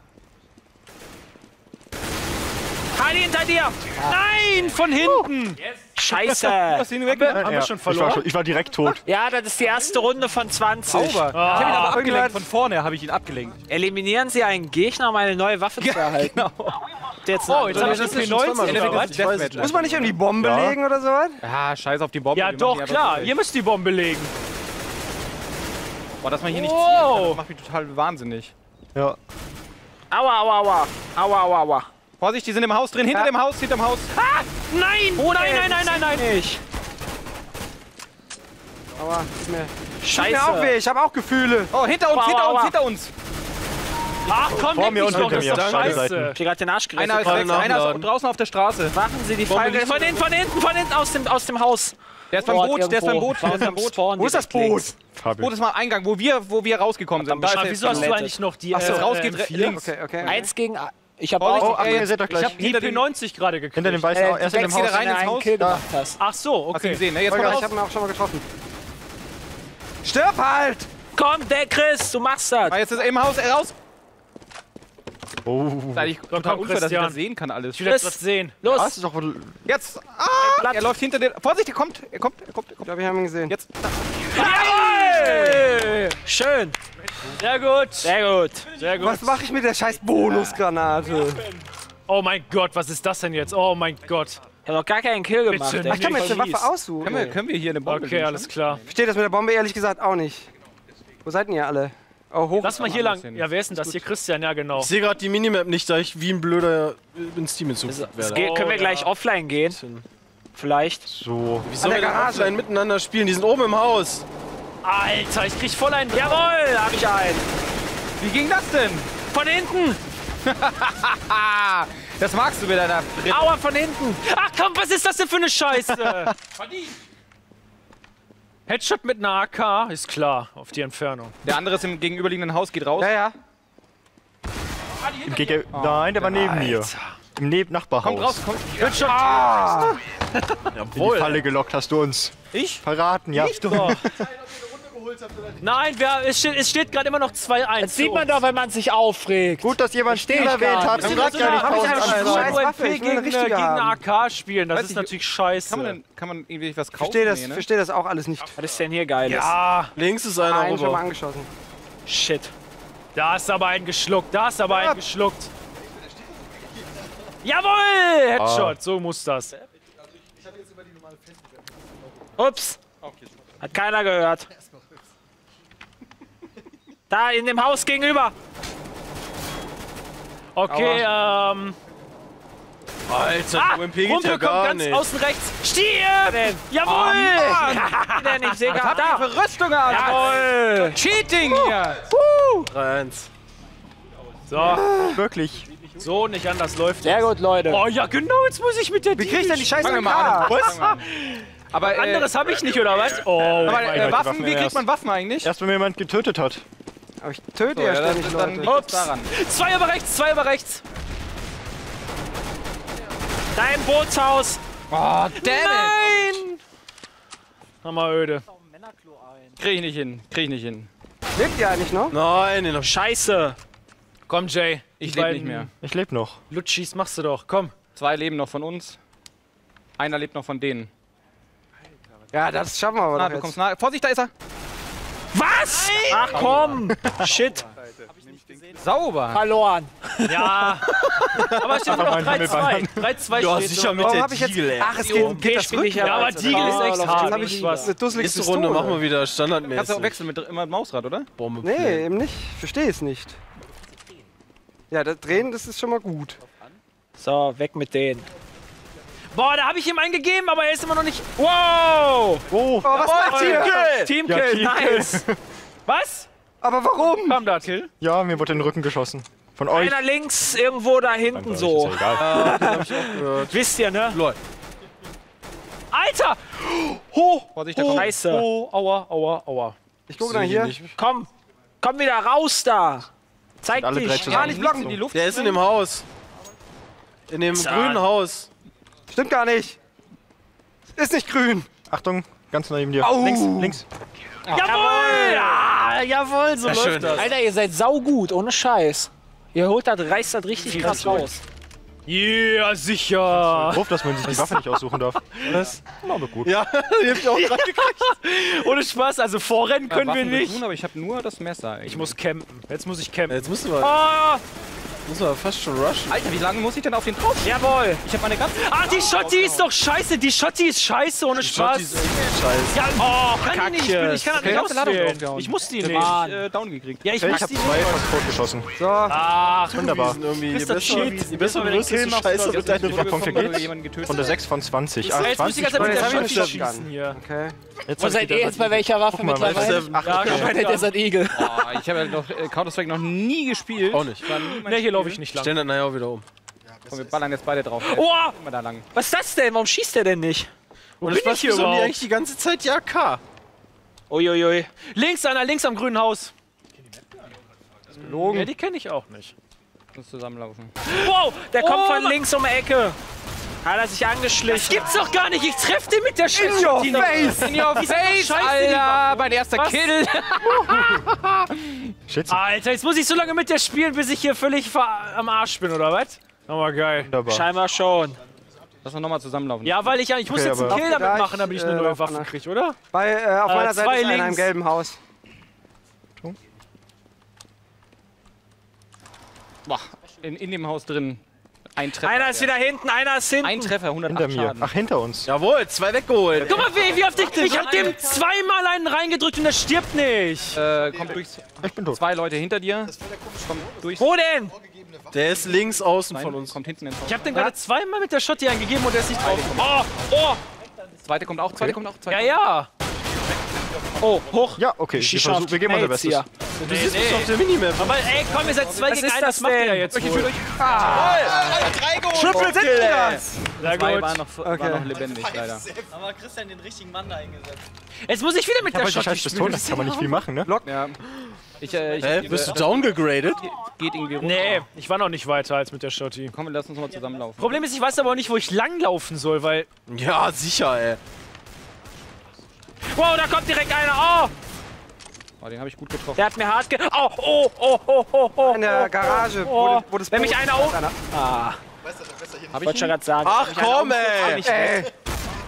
S10: Kali hinter dir! Nein, von hinten!
S4: Scheiße.
S12: Hast du ihn weg?
S10: Haben wir schon
S13: Ich war,
S10: verloren?
S13: schon, ich war direkt tot.
S4: Ja, das ist die erste Runde von 20.
S12: Sauber. Ich habe ihn aber abgelenkt. Von vorne habe ich ihn abgelenkt.
S4: Eliminieren Sie einen Gegner, um eine neue Waffe zu erhalten. Jetzt
S10: Oh, jetzt habe ich
S5: das
S10: das
S5: ist schon zweimal
S10: P90 oder
S5: so.
S10: was?
S5: Ich weiß es
S8: Muss man nicht um die Bombe legen oder sowas?
S12: Ja, scheiß auf die Bombe.
S10: Ja,
S12: die
S10: doch, klar.
S12: so
S10: Ihr müsst die Bombe legen.
S12: Boah, dass man hier nicht
S10: Wow.
S12: zielen kann, das macht mich total wahnsinnig.
S13: Ja.
S4: Aua, aua, aua. Aua, aua, aua.
S12: Vorsicht, die sind im Haus drin, hinter dem Haus, hinter dem Haus.
S10: Nein!
S4: Oh,
S10: nein, nein, nein, nein, nein!
S4: Nicht.
S8: Aber ist mir,
S4: Scheiße.
S8: mir auch weh, ich habe auch Gefühle.
S12: Oh, hinter uns,
S4: Aua,
S12: hinter uns,
S4: aua.
S12: hinter uns.
S10: Ach komm,
S13: Vor mir
S10: mich
S13: und
S10: doch,
S13: hinter
S10: das ist
S13: mir.
S10: scheiße.
S4: Ich hab grad den Arsch gerissen.
S12: Einer ist rechts, einer ist draußen auf der Straße.
S4: Machen Sie die Pfeile. Von hinten, von hinten, von hinten aus dem, aus dem Haus.
S12: Der ist beim Boot, der ist beim. Boot, der ist beim Boot.
S8: Wo ist das Boot?
S4: links.
S12: Boot ist mal Eingang, wo wir, wo wir rausgekommen sind. Da ist
S10: Ach,
S12: der
S10: wieso hast du eigentlich noch die
S12: Ach so,
S10: äh,
S12: rausgeht
S10: äh,
S12: re- links.
S8: Okay, okay.
S4: Eins gegen... Ich hab auch...
S13: Oh, Achtung,
S12: äh,
S13: ihr seht doch
S10: Ich
S13: gleich.
S10: hab die
S12: hinter den-
S10: P90 gerade gekriegt.
S13: Hinter dem weißen
S4: Äh,
S13: erst in dem Haus.
S12: rein ins Haus.
S4: Kill
S12: Da.
S4: gemacht hast.
S10: Ach so,
S12: Hast du
S10: okay.
S12: gesehen, ne? Jetzt komm
S8: ich habe ihn auch schon mal getroffen. Stirb halt!
S4: Komm, der Chris, du machst das.
S12: Ah, Jetzt ist er im Haus, er raus.
S13: Oh.
S12: Das ist eigentlich total
S10: komm,
S12: unfair, dass ich
S10: Christian.
S12: das sehen kann alles.
S10: Ich will jetzt was sehen.
S4: Los.
S13: Ist doch wohl.
S12: Jetzt. Ah, er läuft hinter den. Vorsicht, er kommt, er kommt, er kommt. Er
S8: Ich
S12: kommt.
S8: glaube, ich habe ihn gesehen.
S12: Jetzt.
S10: Jawohl!
S4: Schön.
S10: Sehr gut.
S4: Sehr gut.
S10: Sehr gut.
S8: Was mache ich mit der scheiß Bonusgranate?
S10: Oh mein Gott, was ist das denn jetzt? Oh mein Gott.
S4: Ich hab noch gar keinen Kill gemacht.
S10: Bitte.
S8: Ich kann mir jetzt eine. Waffe aussuchen.
S12: Können wir, können wir hier eine Bombe
S10: Okay, alles klar.
S8: Ich verstehe das mit der Bombe ehrlich gesagt auch nicht. Wo seid denn ihr alle? Oh, hoch.
S10: Lass mal hier lang. Ja, wer ist denn das hier? Christian, ja genau.
S5: Ich sehe gerade die Minimap nicht, da ich wie ein blöder ins Team hinzugefügt werde.
S4: geht, können wir
S10: Oh,
S4: gleich offline gehen? Vielleicht.
S13: So.
S5: Wie sollen wir
S8: der
S5: denn
S8: Garage.
S5: offline miteinander spielen? Die sind oben im Haus.
S10: Alter, ich krieg voll einen.
S4: Jawohl, hab ich einen.
S12: Wie ging das denn?
S4: Von hinten.
S12: Das magst du mit deiner Brille.
S4: Aua, von hinten.
S10: Ach komm, was ist das denn für eine Scheiße? Headshot mit einer AK, ist klar, auf die Entfernung.
S12: Der andere ist im gegenüberliegenden Haus, geht raus.
S8: Ja, ja.
S13: Im Gege Nein, der war neben mir. Im Neb Nachbarhaus.
S12: Kommt raus, kommt.
S10: Headshot.
S13: In die Falle gelockt hast du uns.
S12: Ich?
S13: Verraten, ja.
S10: Nein, wer, es steht, steht gerade immer noch 2-1.
S4: Das sieht man doch, wenn man sich aufregt.
S13: Gut, dass jemand Stil erwähnt hat. Ich gar
S10: eine,
S13: nicht
S10: ich
S13: tausend
S8: ich will
S10: gegen, äh, eine
S8: haben.
S10: AK spielen. Das ist
S12: ich,
S10: natürlich scheiße.
S12: Kann man, denn, kann man irgendwie was kaufen?
S8: Verstehe das,
S12: Nee, ne?
S8: verstehe das auch alles nicht.
S4: Was ist denn hier Geiles?
S10: ja,
S5: Links ist einer
S8: Einen schon mal angeschossen.
S4: Shit.
S10: da ist aber einen geschluckt. Da ist aber einen geschluckt. Jawohl! Headshot, so muss das.
S4: Ups. Hat keiner gehört. Da in dem Haus gegenüber.
S10: Okay, ähm.
S5: Alter,
S10: Ah,
S5: UMP geht
S10: Rumpel
S5: ja
S10: kommt
S5: gar
S10: ganz
S5: nicht.
S10: außen rechts. Stirb! Jawohl!
S4: Der nicht sehe
S12: Was habt ihr
S4: da.
S12: für Rüstungen an?
S4: Jawohl.
S12: Cheating hier!
S5: 3-1.
S10: So,
S13: Wirklich.
S10: so nicht anders läuft.
S4: Sehr gut, Leute.
S10: Oh ja, genau, jetzt muss ich mit der
S8: Wie krieg ich denn die scheiß
S12: Fangen mal an. An. Aber, äh,
S10: Anderes habe ich nicht, oder was? Oh,
S12: aber äh. Waffen, wie kriegt man Waffen eigentlich?
S13: Erst wenn mir jemand getötet hat.
S8: Aber ich töte
S12: So,
S8: ja
S12: ja, dann,
S8: ständig
S12: dann
S8: Leute.
S12: es
S10: Ups.
S12: daran.
S10: Zwei über rechts, zwei über rechts.
S4: Da im Bootshaus.
S12: Oh, damn it!
S10: Nein! Hammer öde.
S12: Krieg ich nicht hin, krieg ich nicht hin.
S8: Lebt ihr eigentlich noch?
S5: Nein, ich.
S4: Scheiße.
S10: Komm, Jay.
S12: Ich lebe nicht mehr.
S13: Ich lebe noch.
S10: Lutschis machst du doch. Komm.
S12: Zwei leben noch von uns. Einer lebt noch von denen.
S8: Ja, das schaffen wir aber
S12: Na,
S8: doch
S12: du
S8: jetzt.
S12: kommst nahe. Vorsicht, da ist er!
S4: Was? Ach komm. Shit.
S12: Sauber!
S4: Verloren.
S10: Ja. Aber es steht immer noch 3-2. 3-2
S5: Du hast
S10: steht
S5: sicher
S10: noch.
S5: mit
S8: Warum
S5: der
S8: hab ich jetzt...
S5: Diegel, ey.
S8: Ach, es geht,
S4: OMP
S8: geht das Rücken.
S4: ja
S10: Ja, aber. Diegel ist echt hart.
S8: Jetzt habe ich
S10: was.
S8: eine dusselige
S5: Nächste Runde machen wir wieder
S12: Kannst du auch
S5: standardmäßig.
S12: wechseln mit immer Mausrad, oder?
S5: Bombe
S8: Nee, eben nicht. Ich verstehe es nicht. Ja, das Drehen, das ist schon mal gut.
S4: So, weg mit denen.
S10: Boah, da habe ich ihm einen gegeben, aber er ist immer noch nicht. Wow!
S13: Oh,
S8: Oh, was macht ihr?
S10: Teamkill,
S13: Ja, Teamkill.
S10: nice. Was?
S8: Aber warum?
S10: Kam da, Kill?
S13: ja, mir wurde in den Rücken geschossen. Von euch.
S4: Einer links, irgendwo da hinten so.
S13: Ist ja egal.
S4: Wisst ihr, ne?
S10: Alter! Ho!
S12: Vorsicht, da kommt.
S4: Scheiße.
S10: Oh, aua, aua, aua.
S8: Ich gucke nach hier.
S4: Komm. Komm wieder raus da. Zeig dich.
S8: Ah, nicht blocken.
S12: in die Luft.
S5: Der ist in dem Haus. In dem grünen Haus.
S8: Stimmt gar nicht. Ist nicht grün.
S13: Achtung, ganz neben dir.
S8: Au.
S13: Links, links.
S10: Jawohl! Ja, jawohl, so läuft das.
S4: Alter, ihr seid saugut, ohne Scheiß. Ihr holt das, reißt das richtig krass raus.
S10: Ja, sicher.
S7: Doof, dass man sich die Waffe nicht aussuchen darf.
S10: Was?
S7: Na, aber gut.
S5: Ja, die hab ich auch gerade gekriegt.
S10: Ohne Spaß, also vorrennen können wir
S12: Waffen
S10: nicht.
S12: Tun, aber ich habe nur das Messer.
S10: Ich muss campen. Jetzt muss ich campen.
S5: Jetzt musst du mal,
S10: Ah,
S5: du mal fast schon rushen.
S12: Alter, wie lange muss ich denn auf den drauf?
S10: jawohl.
S12: Ich habe meine ganze.
S10: Ah, die Schotti ist doch scheiße. Die Schotti ist scheiße, ohne Spaß.
S5: Schotti ist echt scheiße.
S10: Ja, oh,
S12: kann
S10: Kacke.
S12: die nicht, ich bin- ich kann die ganze Ladung draufgehauen.
S10: Ich muss die
S12: Ich
S10: nicht.
S12: äh, down gekriegt.
S10: Ja, ich
S7: Ich
S10: muss
S7: hab
S10: die
S7: zwei
S10: nicht.
S7: fast totgeschossen.
S11: So,
S10: Ach,
S7: Wunderbar.
S5: irgendwie, je besser, je besser du wirst, desto scheiße wird deine
S12: getötet
S7: Von der 6 von 20.
S10: Ja,
S7: Ach,
S10: jetzt muss ich
S7: 20
S10: die ganze Zeit mit der Schotti schießen hier.
S11: okay.
S7: Jetzt
S4: Wo
S7: ich
S4: seid ihr jetzt bei welcher Waffe
S7: mal,
S4: mittlerweile?
S7: du,
S10: Ja,
S4: Ich bei der
S10: klar.
S4: Desert Eagle.
S12: Oh, ich habe ja noch äh, Counter-Strike noch nie gespielt.
S5: Auch nicht.
S10: Ne, hier laufe ich nicht lang.
S5: Stellen das nachher auch wieder um.
S12: Komm, wir ballern jetzt beide drauf.
S10: Oh,
S12: Immer da lang.
S10: was ist das denn? Warum schießt der denn nicht? Wo
S5: Und
S10: bin
S5: das
S10: ich hier
S5: hier die
S10: überhaupt?
S5: eigentlich die ganze Zeit die AK.
S10: Uiuiui. Links einer, links am grünen Haus.
S12: Gelogen.
S10: Ja, die kenne ich auch nicht.
S12: Muss zusammenlaufen.
S10: Wow, der kommt
S4: Oh,
S10: von links um die Ecke. Hat er sich angeschlichen. Das gibt's doch gar nicht. Ich treff den mit der Scheiße. In
S11: your face.
S12: In your face, Alter! Mein erster
S10: Was?
S12: Kill!
S10: Alter, jetzt muss ich so lange mit der spielen, bis ich hier völlig am Arsch bin, oder was? Aber geil.
S7: Wunderbar.
S10: Scheinbar schon.
S12: Lass uns nochmal zusammenlaufen.
S10: Ja, weil ich ja, ich muss
S7: Okay,
S10: jetzt einen Kill damit
S11: Gleich,
S10: machen, damit ich eine
S11: äh,
S10: neue
S11: auf
S10: Waffe kriege, oder?
S11: Bei, äh, auf
S10: Äh,
S11: meiner Seite
S10: zwei
S11: ist einer im
S10: links.
S11: gelben Haus.
S12: Boah, in, in dem Haus drin. Ein Treffer.
S10: Einer ist wieder hinten, einer ist hinten.
S12: Ein Treffer, 108
S7: Hinter mir.
S12: Schaden.
S7: Ach, hinter uns.
S5: Jawohl, zwei weggeholt.
S10: Guck mal, wie, wie oft ich. Ich hab dem zweimal einen reingedrückt und der stirbt nicht.
S12: Äh, kommt durch.
S7: Ich bin tot.
S12: Zwei Leute hinter dir. Kommt durch.
S10: Wo denn?
S5: Der ist links außen
S12: Nein,
S5: von uns.
S12: kommt hinten.
S10: Ich hab dem gerade zweimal mit der Schotti eingegeben und der ist nicht drauf. Oh, oh.
S12: Zweite kommt auch, zweite kommt auch, zweite
S10: Ja, ja. Oh, hoch.
S7: Ja, okay. Wir, versuchen, wir geben unser Bestes.
S4: hier.
S5: Du siehst mich auf der Minimap.
S10: Aber ey, komm, ihr seid zwei
S4: Was
S10: gegen einen.
S4: das
S10: macht ihr jetzt
S12: Ich
S10: wohl?
S12: euch.
S5: Triple Kill, ey.
S10: Sehr
S12: Zwei
S10: gut.
S12: waren noch, waren noch lebendig, leider.
S3: Aber Christian den richtigen Mann da eingesetzt.
S10: Jetzt muss ich wieder mit
S7: Ich
S10: der Schotti
S7: scheiß Pistole, das kann man nicht viel machen, ne?
S12: Ja. Ich, äh, ich,
S5: Hä, bist du downgegradet?
S12: Geht irgendwie runter.
S10: Nee, ich war noch nicht weiter als mit der Schotti.
S12: Komm, lass uns mal zusammenlaufen.
S10: Problem ist, ich weiß aber auch nicht, wo ich langlaufen soll, weil...
S5: Ja, sicher, ey.
S10: Wow, da kommt direkt einer. Oh,
S12: Oh, den habe ich gut getroffen.
S10: der hat mir hart ge... Oh, oh, oh, oh, oh, oh.
S11: In der Garage, wo,
S10: Oh.
S11: das- wo das
S10: Wenn mich einer auf...
S11: Ah,
S12: Hab ich
S4: Wollte schon gerade sagen.
S5: Ach komm, ey.
S11: ey.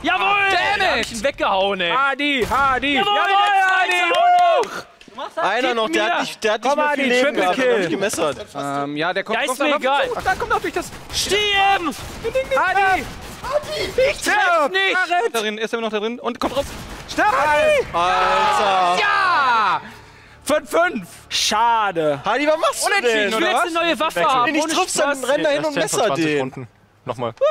S10: Jawohl! Da hab ich ihn weggehauen, ey.
S4: Hadi, Hadi.
S10: Jawohl,
S4: Jawohl,
S10: Hadi!
S5: Einer noch, der hat nicht, der hat nicht
S4: Komm,
S5: mehr
S4: Adi,
S5: viel Leben gehabt,
S4: Kill.
S5: hab ich gemessert.
S12: Ähm, ja, der kommt,
S10: Ja, ist
S12: kommt
S10: mir egal.
S12: zu. Da kommt auch durch das.
S10: Stirb!
S4: Hadi.
S10: Ich treff nicht!
S12: Da drin, ist er noch da drin und kommt raus.
S5: Alter.
S12: Ja! 5-5.
S10: Schade.
S5: Hadi, was machst du
S10: Ich
S5: denn?
S10: will jetzt eine neue Waffe
S7: Wechsel.
S10: haben.
S5: Wenn ich triffst, dann renn da hin und
S7: Das 10 von
S5: messer
S7: 20
S5: den.
S7: Runden. Nochmal.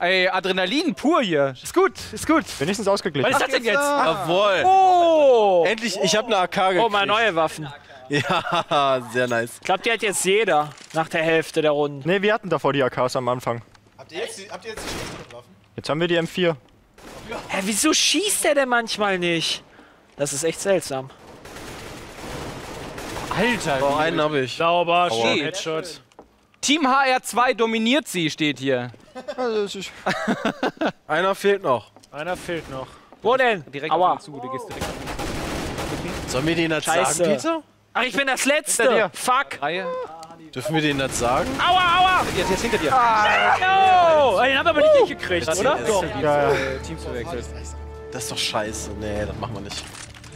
S12: Ey, Adrenalin pur hier.
S10: Ist gut, ist gut.
S7: Wenigstens ausgeglichen.
S10: Was ist das denn jetzt?
S5: Jawohl.
S10: Oh!
S5: Endlich, ich hab eine AK gekriegt.
S4: Oh, mal neue Waffen.
S5: Ja, sehr nice.
S4: Ich glaube, die hat jetzt jeder nach der Hälfte der Runden.
S7: Ne, wir hatten davor die AKs am Anfang.
S6: Habt ihr jetzt die, habt ihr jetzt die schlechteren Waffen?
S7: Jetzt haben wir die M4.
S4: Hä, wieso schießt der denn manchmal nicht? Das ist echt seltsam.
S12: Alter.
S5: Oh, einen hab ich.
S10: Sauber, schön. Headshot.
S12: Team HR2 dominiert sie, steht hier.
S5: Einer fehlt noch.
S10: Einer fehlt noch.
S4: Wo denn?
S12: Direkt
S4: Aua.
S12: auf zu, du gehst direkt auf
S5: Sollen wir denen das
S4: Scheiße.
S5: sagen, Peter?
S4: Ach, ich bin das Letzte. Fuck.
S12: Reihe.
S5: Dürfen wir denen das sagen?
S4: Aua, aua.
S12: Jetzt, jetzt hinter dir.
S10: Oh, den haben wir aber nicht gekriegt, oder?
S5: Doch.
S7: Ja, ja.
S12: Teams verwechselt.
S5: Das ist doch scheiße. Nee, das machen wir nicht.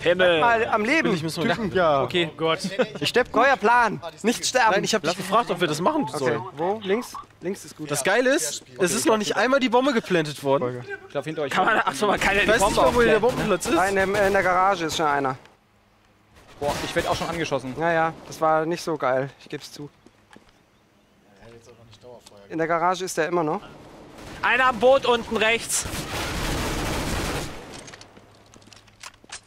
S4: Himmel.
S11: Mal am Leben.
S5: Ich muss mal
S7: Ja,
S12: Okay.
S10: Oh Gott.
S7: ich stepp
S11: Neuer Plan. Nicht sterben.
S5: Nein, ich hab dich gefragt, ob wir das machen
S11: okay.
S5: sollen.
S11: Wo? Links? Links ist gut.
S5: Das Geile ist, es ist noch nicht einmal die Bombe geplantet worden.
S12: Ich glaube hinter euch.
S4: Kann man, achso, man kann ja die
S5: nicht
S4: Bombe
S5: mal, wo der. Bombenplatz ist.
S11: Nein, in, in der Garage ist schon einer.
S12: Boah, ich werde auch schon angeschossen.
S11: Naja, das war nicht so geil. Ich geb's zu. In der Garage ist der immer noch.
S4: Einer am Boot unten rechts.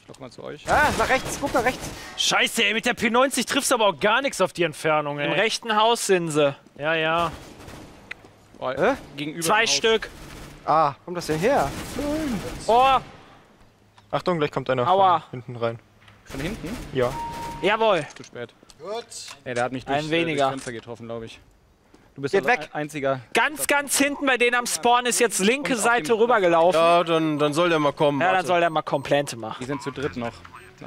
S12: Ich lock mal zu euch.
S11: Ja, nach rechts. Guck nach rechts.
S10: Scheiße, ey, mit der P90 triffst du aber auch gar nichts auf die Entfernung,
S4: Im
S10: ey.
S4: rechten Haus sind sie.
S10: Ja, ja.
S12: Oh,
S11: Hä?
S12: Gegenüber.
S4: Zwei
S12: im.
S4: Stück.
S7: Ah,
S11: Wo kommt das denn her?
S4: Oh,
S7: Achtung, gleich kommt einer
S4: Aua.
S7: von hinten rein.
S12: Von hinten?
S7: Ja.
S4: jawohl.
S12: Zu spät.
S6: Gut.
S12: Ja, der hat mich
S4: Ein
S12: durch,
S4: weniger.
S12: Äh, durchs Fenster getroffen, glaube ich. Du bist
S11: Geht weg.
S12: ein einziger.
S4: Ganz, ganz hinten bei denen am Spawn ist jetzt linke Seite rübergelaufen. Ja,
S5: Ja, dann, dann soll der mal kommen.
S4: dann
S5: warte.
S4: soll der mal Komplente machen.
S12: Die sind zu dritt noch.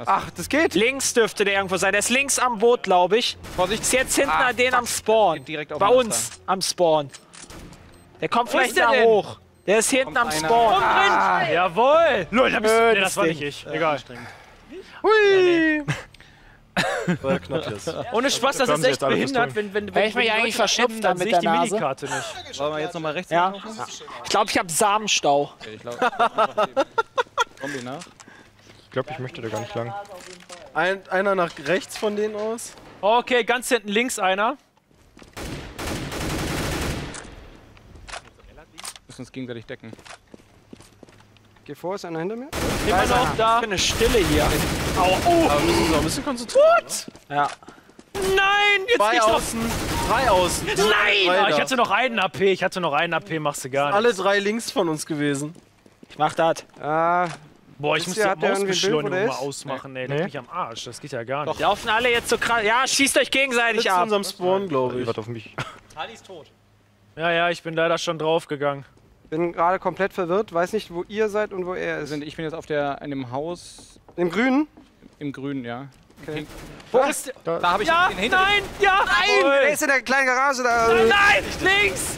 S5: Ach, das geht.
S4: Links dürfte der irgendwo sein. Der ist links am Boot, glaube ich.
S12: Vorsicht.
S4: Ist jetzt hinten
S12: Ah,
S4: an den
S12: fuck.
S4: am Spawn.
S12: Geht direkt auf
S4: Bei uns am Spawn. Der kommt
S10: Wo
S4: vielleicht da
S10: denn?
S4: hoch. Der ist hinten am
S12: einer.
S4: Spawn.
S10: Ah, Jawohl! Lol, da bist du. Nee, das war nicht ich. Egal.
S5: Hui! War ja knapp jetzt.
S10: Ohne Spaß, das ist echt behindert, wenn, wenn, wenn
S4: ich mich eigentlich verschnupft
S10: dann
S4: mit
S10: sehe ich die
S4: Nase?
S10: Minikarte nicht.
S12: Wollen wir jetzt nochmal rechts
S4: Ja. Ich glaube, ich habe Samenstau.
S12: Okay, ich glaube. Nach.
S13: Ich glaube, ich möchte da gar nicht lang.
S5: Ein, einer nach rechts von denen aus.
S10: Okay, ganz hinten links einer.
S12: Müssen uns gegenseitig decken.
S5: Geh vor, ist einer hinter mir?
S10: Immer
S4: ist
S10: noch da.
S4: Ich bin eine Stille hier.
S10: Au, oh!
S5: Aber wir müssen uns auch ein bisschen konzentrieren.
S10: What?
S4: Ja.
S10: Nein! Jetzt
S5: Zwei
S10: geht's noch.
S5: außen, drei außen.
S10: Nein!
S5: Drei
S10: Ah, ich hatte noch einen AP. Ich hatte noch einen AP. Machst du gar nicht.
S5: Alle drei links von uns gewesen.
S4: Ich mach das.
S5: Ah,
S10: Boah, ich muss die Mausbeschleunigung mal
S5: ist?
S10: ausmachen. Ey,
S13: Nee.
S10: leck mich am Arsch. Das geht ja gar nicht.
S4: Die laufen alle jetzt so krass. Ja, schießt euch gegenseitig
S5: sitzt in
S4: ab.
S5: unserem Spawn, glaube ich.
S13: Warte auf mich.
S10: Ja, ja, ich bin leider schon draufgegangen.
S5: Bin gerade komplett verwirrt, weiß nicht, wo ihr seid und wo er ist.
S12: sind, ich bin jetzt auf der, in dem Haus
S5: Im Grünen?
S12: im Grünen, ja.
S10: Wo ist der?
S12: Da habe ich
S10: Ja,
S12: den hinter
S10: nein, ja,
S5: Nein! Er ist in der kleinen Garage da.
S10: Nein, links!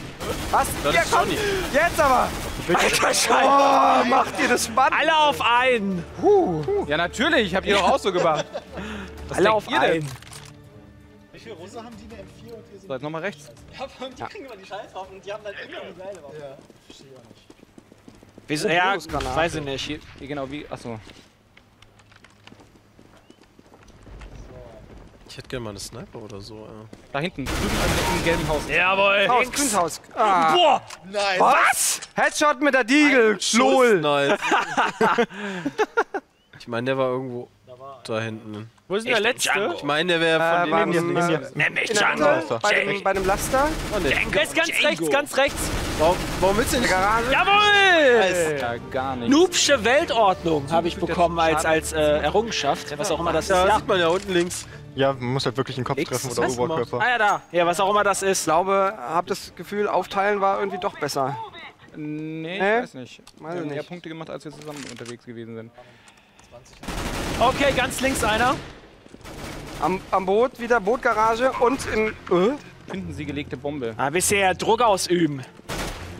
S5: Was? Ja, komm! Jetzt aber!
S4: Alter Scheiße.
S5: Oh, macht ihr das spannend?
S4: Alle auf einen.
S12: Ja, natürlich, habt ihr doch auch so gemacht. Was
S4: Alle auf
S12: ihr denn?
S4: einen.
S12: So, jetzt nochmal rechts.
S4: Wieso? Ja,
S5: Bonusgranate.
S4: weiß ich nicht.
S12: Hier, hier genau wie. Achso.
S5: Ich hätte gerne mal eine Sniper oder so. Ja.
S12: Da hinten, drüben im, im gelben Haus.
S10: Jawohl.
S5: Haus, grünes Haus. Ah.
S10: Boah!
S5: Was? Headshot mit der Diegel. Lol. Nice. ich meine, der war irgendwo da hinten.
S10: Wo ist denn der letzte?
S5: Ich meine, der wäre
S8: Äh,
S5: von
S8: äh,
S5: in der
S4: Django.
S5: Bei, dem, bei dem Laster.
S10: Der ist ganz rechts, ganz rechts.
S5: Warum, warum willst du
S8: in
S5: nicht?
S8: der Garage.
S10: Jawohl!
S12: Ja, gar nicht.
S4: Noobsche Weltordnung habe ich bekommen als, als äh, Errungenschaft. Was auch immer das ist.
S5: Da
S4: Ja.
S5: sieht man ja unten links.
S13: Ja, man muss halt wirklich den Kopf
S5: X,
S13: treffen oder Oberkörper.
S4: Ah ja, da. Ja, was auch immer das ist.
S8: Ich glaube, hab das Gefühl, aufteilen war irgendwie doch besser.
S12: Nee, ich
S8: Nee?
S12: weiß nicht. Wir haben mehr. Punkte gemacht, als wir zusammen unterwegs gewesen sind.
S10: Okay, ganz links einer.
S8: Am, am Boot wieder Bootgarage und in. Äh?
S12: Finden Sie gelegte Bombe.
S4: Ah, bisher ja Druck ausüben.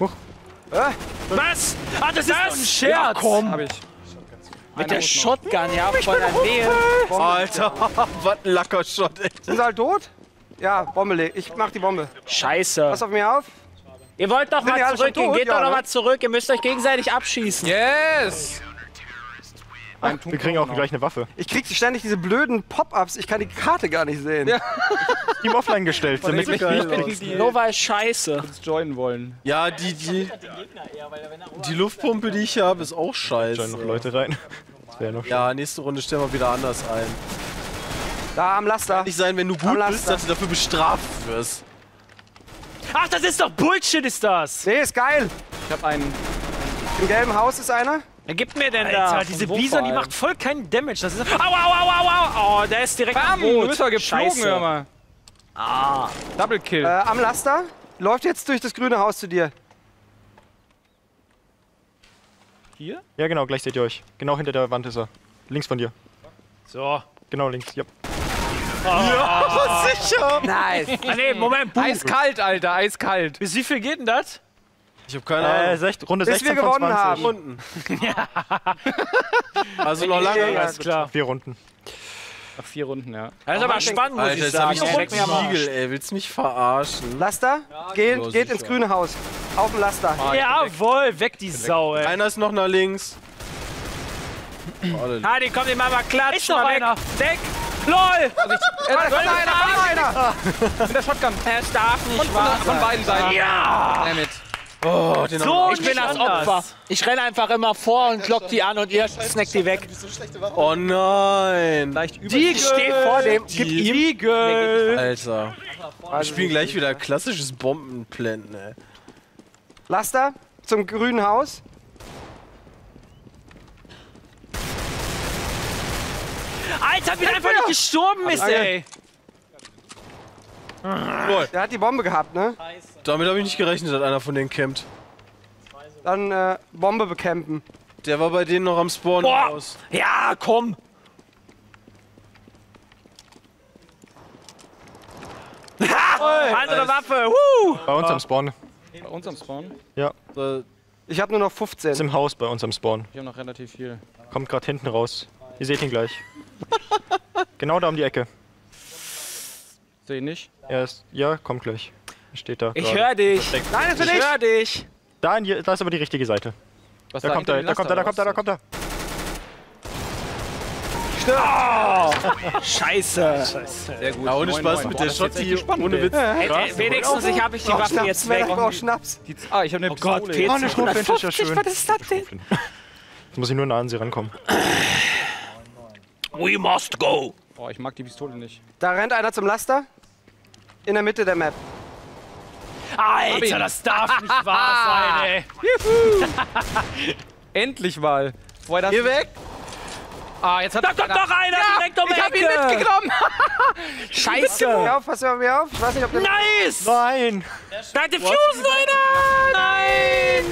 S8: Äh?
S4: Was?
S10: Ah, das ist doch ein Scherz.
S4: Ja, komm.
S12: Hab ich.
S4: Mit
S12: Einer
S4: der
S12: noch.
S4: Shotgun, ja, von der Nähe.
S5: Alter, was ein Lackershot, ey.
S8: Sind sie halt tot? Ja, Bombe leg. Ich mach die Bombe.
S4: Scheiße.
S8: Pass auf mir auf.
S4: Ihr wollt doch
S8: Sind
S4: mal zurückgehen. Geht
S8: Ja,
S4: doch noch
S8: ne?
S4: mal zurück. Ihr müsst euch gegenseitig abschießen.
S12: Yes! Ein
S13: Wir kriegen auch gleich eine Waffe.
S8: Ich krieg ständig diese blöden Pop-Ups. Ich kann die Karte gar nicht sehen.
S13: Ja. Team offline gestellt, damit ich nicht die
S4: Nova ist scheiße.
S12: uns joinen wollen.
S5: Ja, die, die, die Luftpumpe, die ich hier habe, ist auch scheiße.
S13: noch Leute rein. Das wäre noch
S5: Ja, nächste Runde stellen wir wieder anders ein.
S8: Da am Laster.
S5: Kann nicht sein, wenn du gut bist,
S8: Laster.
S5: dass du dafür bestraft wirst.
S10: Ach, das ist doch Bullshit, ist das.
S8: Nee, ist geil.
S12: Ich habe einen.
S8: Im gelben Haus ist einer.
S4: Wer gibt mir denn da?
S10: Alter, diese
S12: wo
S10: Bison, die macht voll keinen Damage. Das ist
S4: Au, au, au, au, au. Oh, der ist direkt am
S12: Bam! Du
S4: Boot.
S12: doch geflogen,
S4: Scheiße.
S12: hör mal.
S4: Ah.
S12: Double Kill.
S8: Äh, am Laster. Läuft jetzt durch das grüne Haus zu dir.
S12: Hier?
S13: Ja, genau, gleich seht ihr euch. Genau hinter der Wand ist er. Links von dir.
S10: So.
S13: Genau links, ja.
S5: Ja, sicher!
S8: Nice.
S4: Ah, nee, Moment. Boom.
S12: Eiskalt, Alter, eiskalt.
S10: Bis wie viel geht denn das?
S5: Ich habe keine
S13: Äh,
S5: Ahnung.
S13: sech, Runde
S8: Bis
S13: 16
S8: wir
S13: von
S8: gewonnen
S13: 20.
S8: haben.
S5: Runden. Also noch lange.
S8: Ja,
S10: Alles klar.
S13: Vier Runden.
S12: Nach vier Runden, ja.
S4: Das ist aber spannend, muss
S5: Alter,
S4: ich
S5: jetzt hab
S4: sagen.
S5: ich den
S4: am Arsch.
S5: Spiegel, ey. Willst du mich verarschen?
S8: Laster. Geht,
S5: Ja,
S8: geht
S5: sicher.
S8: ins grüne Haus. Auf dem Laster.
S10: Jawohl, weg die Sau, ey.
S5: Einer ist noch nach links. Oh,
S4: Ah, die kommt immer mal klatsch.
S10: Ist noch
S4: weg.
S10: einer.
S4: Weg. LOL.
S8: Da kommt einer, da kommt einer.
S12: Mit der Shotgun.
S4: Es darf nicht
S12: Von
S4: sein.
S12: beiden Seiten.
S4: Ja.
S12: Damit.
S5: Oh, den
S10: So,
S4: Ich bin das
S10: anders.
S4: Opfer. Ich renne einfach immer vor und lock die an und ihr snackt die weg.
S5: Oh nein.
S12: Leicht über.
S4: Ich stehe vor dem. Gib ihm.
S5: Alter. Wir spielen gleich wieder klassisches Bombenplanten, ey.
S8: Laster zum grünen Haus.
S10: Alter, wie der einfach nicht gestorben ist, ey.
S8: Der hat die Bombe gehabt, ne?
S5: Damit habe ich nicht gerechnet, dass einer von denen campt.
S8: Dann äh, Bombe bekämpfen.
S5: Der war bei denen noch am Spawn
S4: Boah.
S5: raus.
S4: Ja, komm! Ha! Andere Waffe! Woo!
S13: Bei uns am Spawn.
S12: Bei uns am Spawn?
S13: Ja.
S5: Äh, ich habe nur noch 15.
S13: Ist im Haus bei uns am Spawn.
S12: Ich habe noch relativ viel.
S13: Kommt gerade hinten raus. Ihr seht ihn gleich. genau da um die Ecke.
S12: Sehe ihn nicht?
S13: Er ist. Ja, kommt gleich. Steht da.
S4: Ich höre dich.
S13: Perfekt.
S4: Nein, das ich höre dich.
S13: Da, in die, da ist aber die richtige Seite.
S12: Was
S13: da,
S12: da
S13: kommt er, da kommt er, da kommt er, da kommt er.
S4: Oh, scheiße.
S12: Sehr gut.
S5: Ja, ohne
S12: Moin,
S5: Spaß
S12: moin.
S5: mit
S12: Boah,
S5: der Schotti,
S12: jetzt
S5: ohne. Witz.
S4: Äh, äh, wenigstens, ich habe ich die Waffe
S5: Schnaps,
S4: jetzt weg.
S5: ich brauch Schnaps.
S12: Ah, ich habe eine
S4: Oh Gott,
S12: Pistole.
S4: P
S13: Oh, eine Schrotflinte ist ja schön.
S4: was ist das denn?
S13: Jetzt muss ich nur nah an sie rankommen.
S4: We must go.
S12: Boah, ich mag die Pistole nicht.
S5: Da rennt einer zum Laster. In der Mitte der Map.
S10: Alter, das darf nicht wahr sein, ey.
S12: Endlich mal. Vorher das
S5: Geh weg!
S12: Ah, jetzt hat
S4: Da kommt noch einer direkt um die
S10: Ich hab ihn
S4: Ecke.
S10: mitgenommen.
S5: Pass
S4: Scheiße.
S5: auf, pass auf mir auf. Ich weiß nicht, ob der.
S4: Nice.
S13: Nein!
S4: Da diffusen einer. Nein.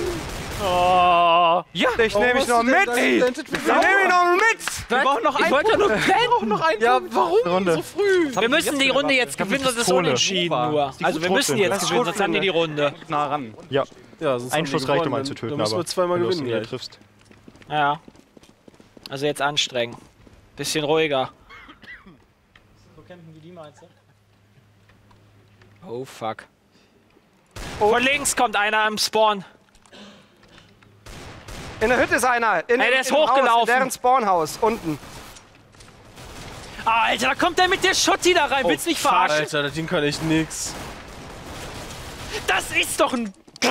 S10: Oh.
S5: Ja, ich nehme mich noch mit! Ich nehme mich noch mit!
S4: Wir brauchen noch einen. Ich wollte nur pennen.
S5: Ja, warum?
S13: Runde.
S5: So früh?
S4: Wir müssen die Runde jetzt gewinnen, sonst ist unentschieden nur. Also wir müssen jetzt gewinnen, sonst haben die die Runde.
S12: nah ran.
S13: Ja,
S5: Ja, sonst
S13: ein Schuss reicht, um einen zu töten,
S5: Da müssen
S13: aber
S5: wir zweimal
S13: wenn du
S5: gewinnen
S13: in die
S5: gleich.
S13: triffst.
S4: Ja. Also jetzt anstrengen. Bisschen ruhiger. So kämpfen wie die meinst du? Oh fuck. Von links kommt einer im Spawn.
S5: In der Hütte ist einer. In,
S4: Ey, der ist
S5: dem Haus,
S4: hochgelaufen.
S5: in deren Spawnhaus, unten.
S4: Alter, da kommt der mit der Schotti da rein. Willst du mich verarschen?
S5: Alter, das Ding kann echt nix.
S4: Das ist doch ein.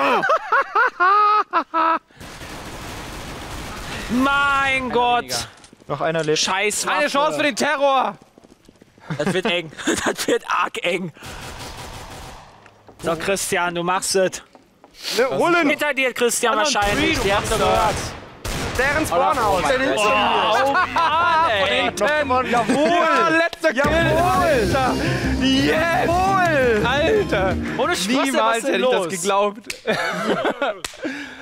S4: mein Gott.
S13: Noch einer lebt.
S4: Scheiß
S12: Eine Chance für den Terror.
S4: Das wird eng. Das wird arg eng. So, Christian, du machst es.
S5: Ne, holen!
S4: Hinter dir, Christian, wahrscheinlich. Die
S5: du
S4: haben gehört.
S5: Deren Spawnhaus.
S4: Oh, Mann, ey.
S5: Jawohl! letzter Jawohl! Jawohl!
S12: Alter.
S4: Ohne Spaß,
S12: Niemals hätte ich das geglaubt.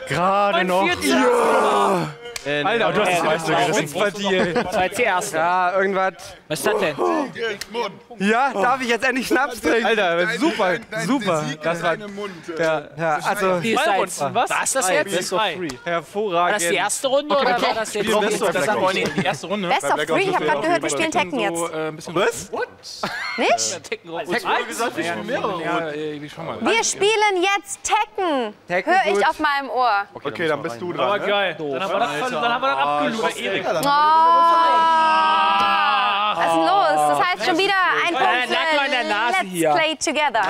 S13: Gerade noch.
S12: Ja.
S13: Alter, du hast das meiste gerissen.
S12: Witzpartie, ey.
S4: Das war jetzt die erste.
S5: Ja, irgendwas.
S4: Was ist das denn?
S5: Ja, darf ich jetzt endlich Schnaps trinken?
S12: Alter, super, super. Das war
S5: Ja, ja also.
S4: Wie ist
S10: was?
S4: War es das jetzt?
S10: Best of three.
S4: War
S12: hervorragend.
S4: das die erste Runde oder war das jetzt
S2: jetzt das
S4: gesamte-
S2: wollen
S12: die erste Runde.
S1: Best of three, ich hab grad gehört, wir spielen Tekken jetzt.
S12: Äh,
S5: Was?
S1: Nicht?
S5: gesagt, ich mehrere.
S12: ja, äh, wie schon mal.
S1: Wir spielen jetzt Tekken.
S5: Tekken,
S1: Hör ich auf meinem Ohr.
S2: Okay, dann bist du dran.
S10: Aber
S2: ne?
S10: geil. Dann haben wir das, dann haben wir das abgelöst. Erik.
S1: Oh. Was ist denn los? Das heißt schon wieder ein Punkt
S4: lag mal in der
S1: für
S4: Nase
S1: Let's
S4: hier.
S1: Play Together.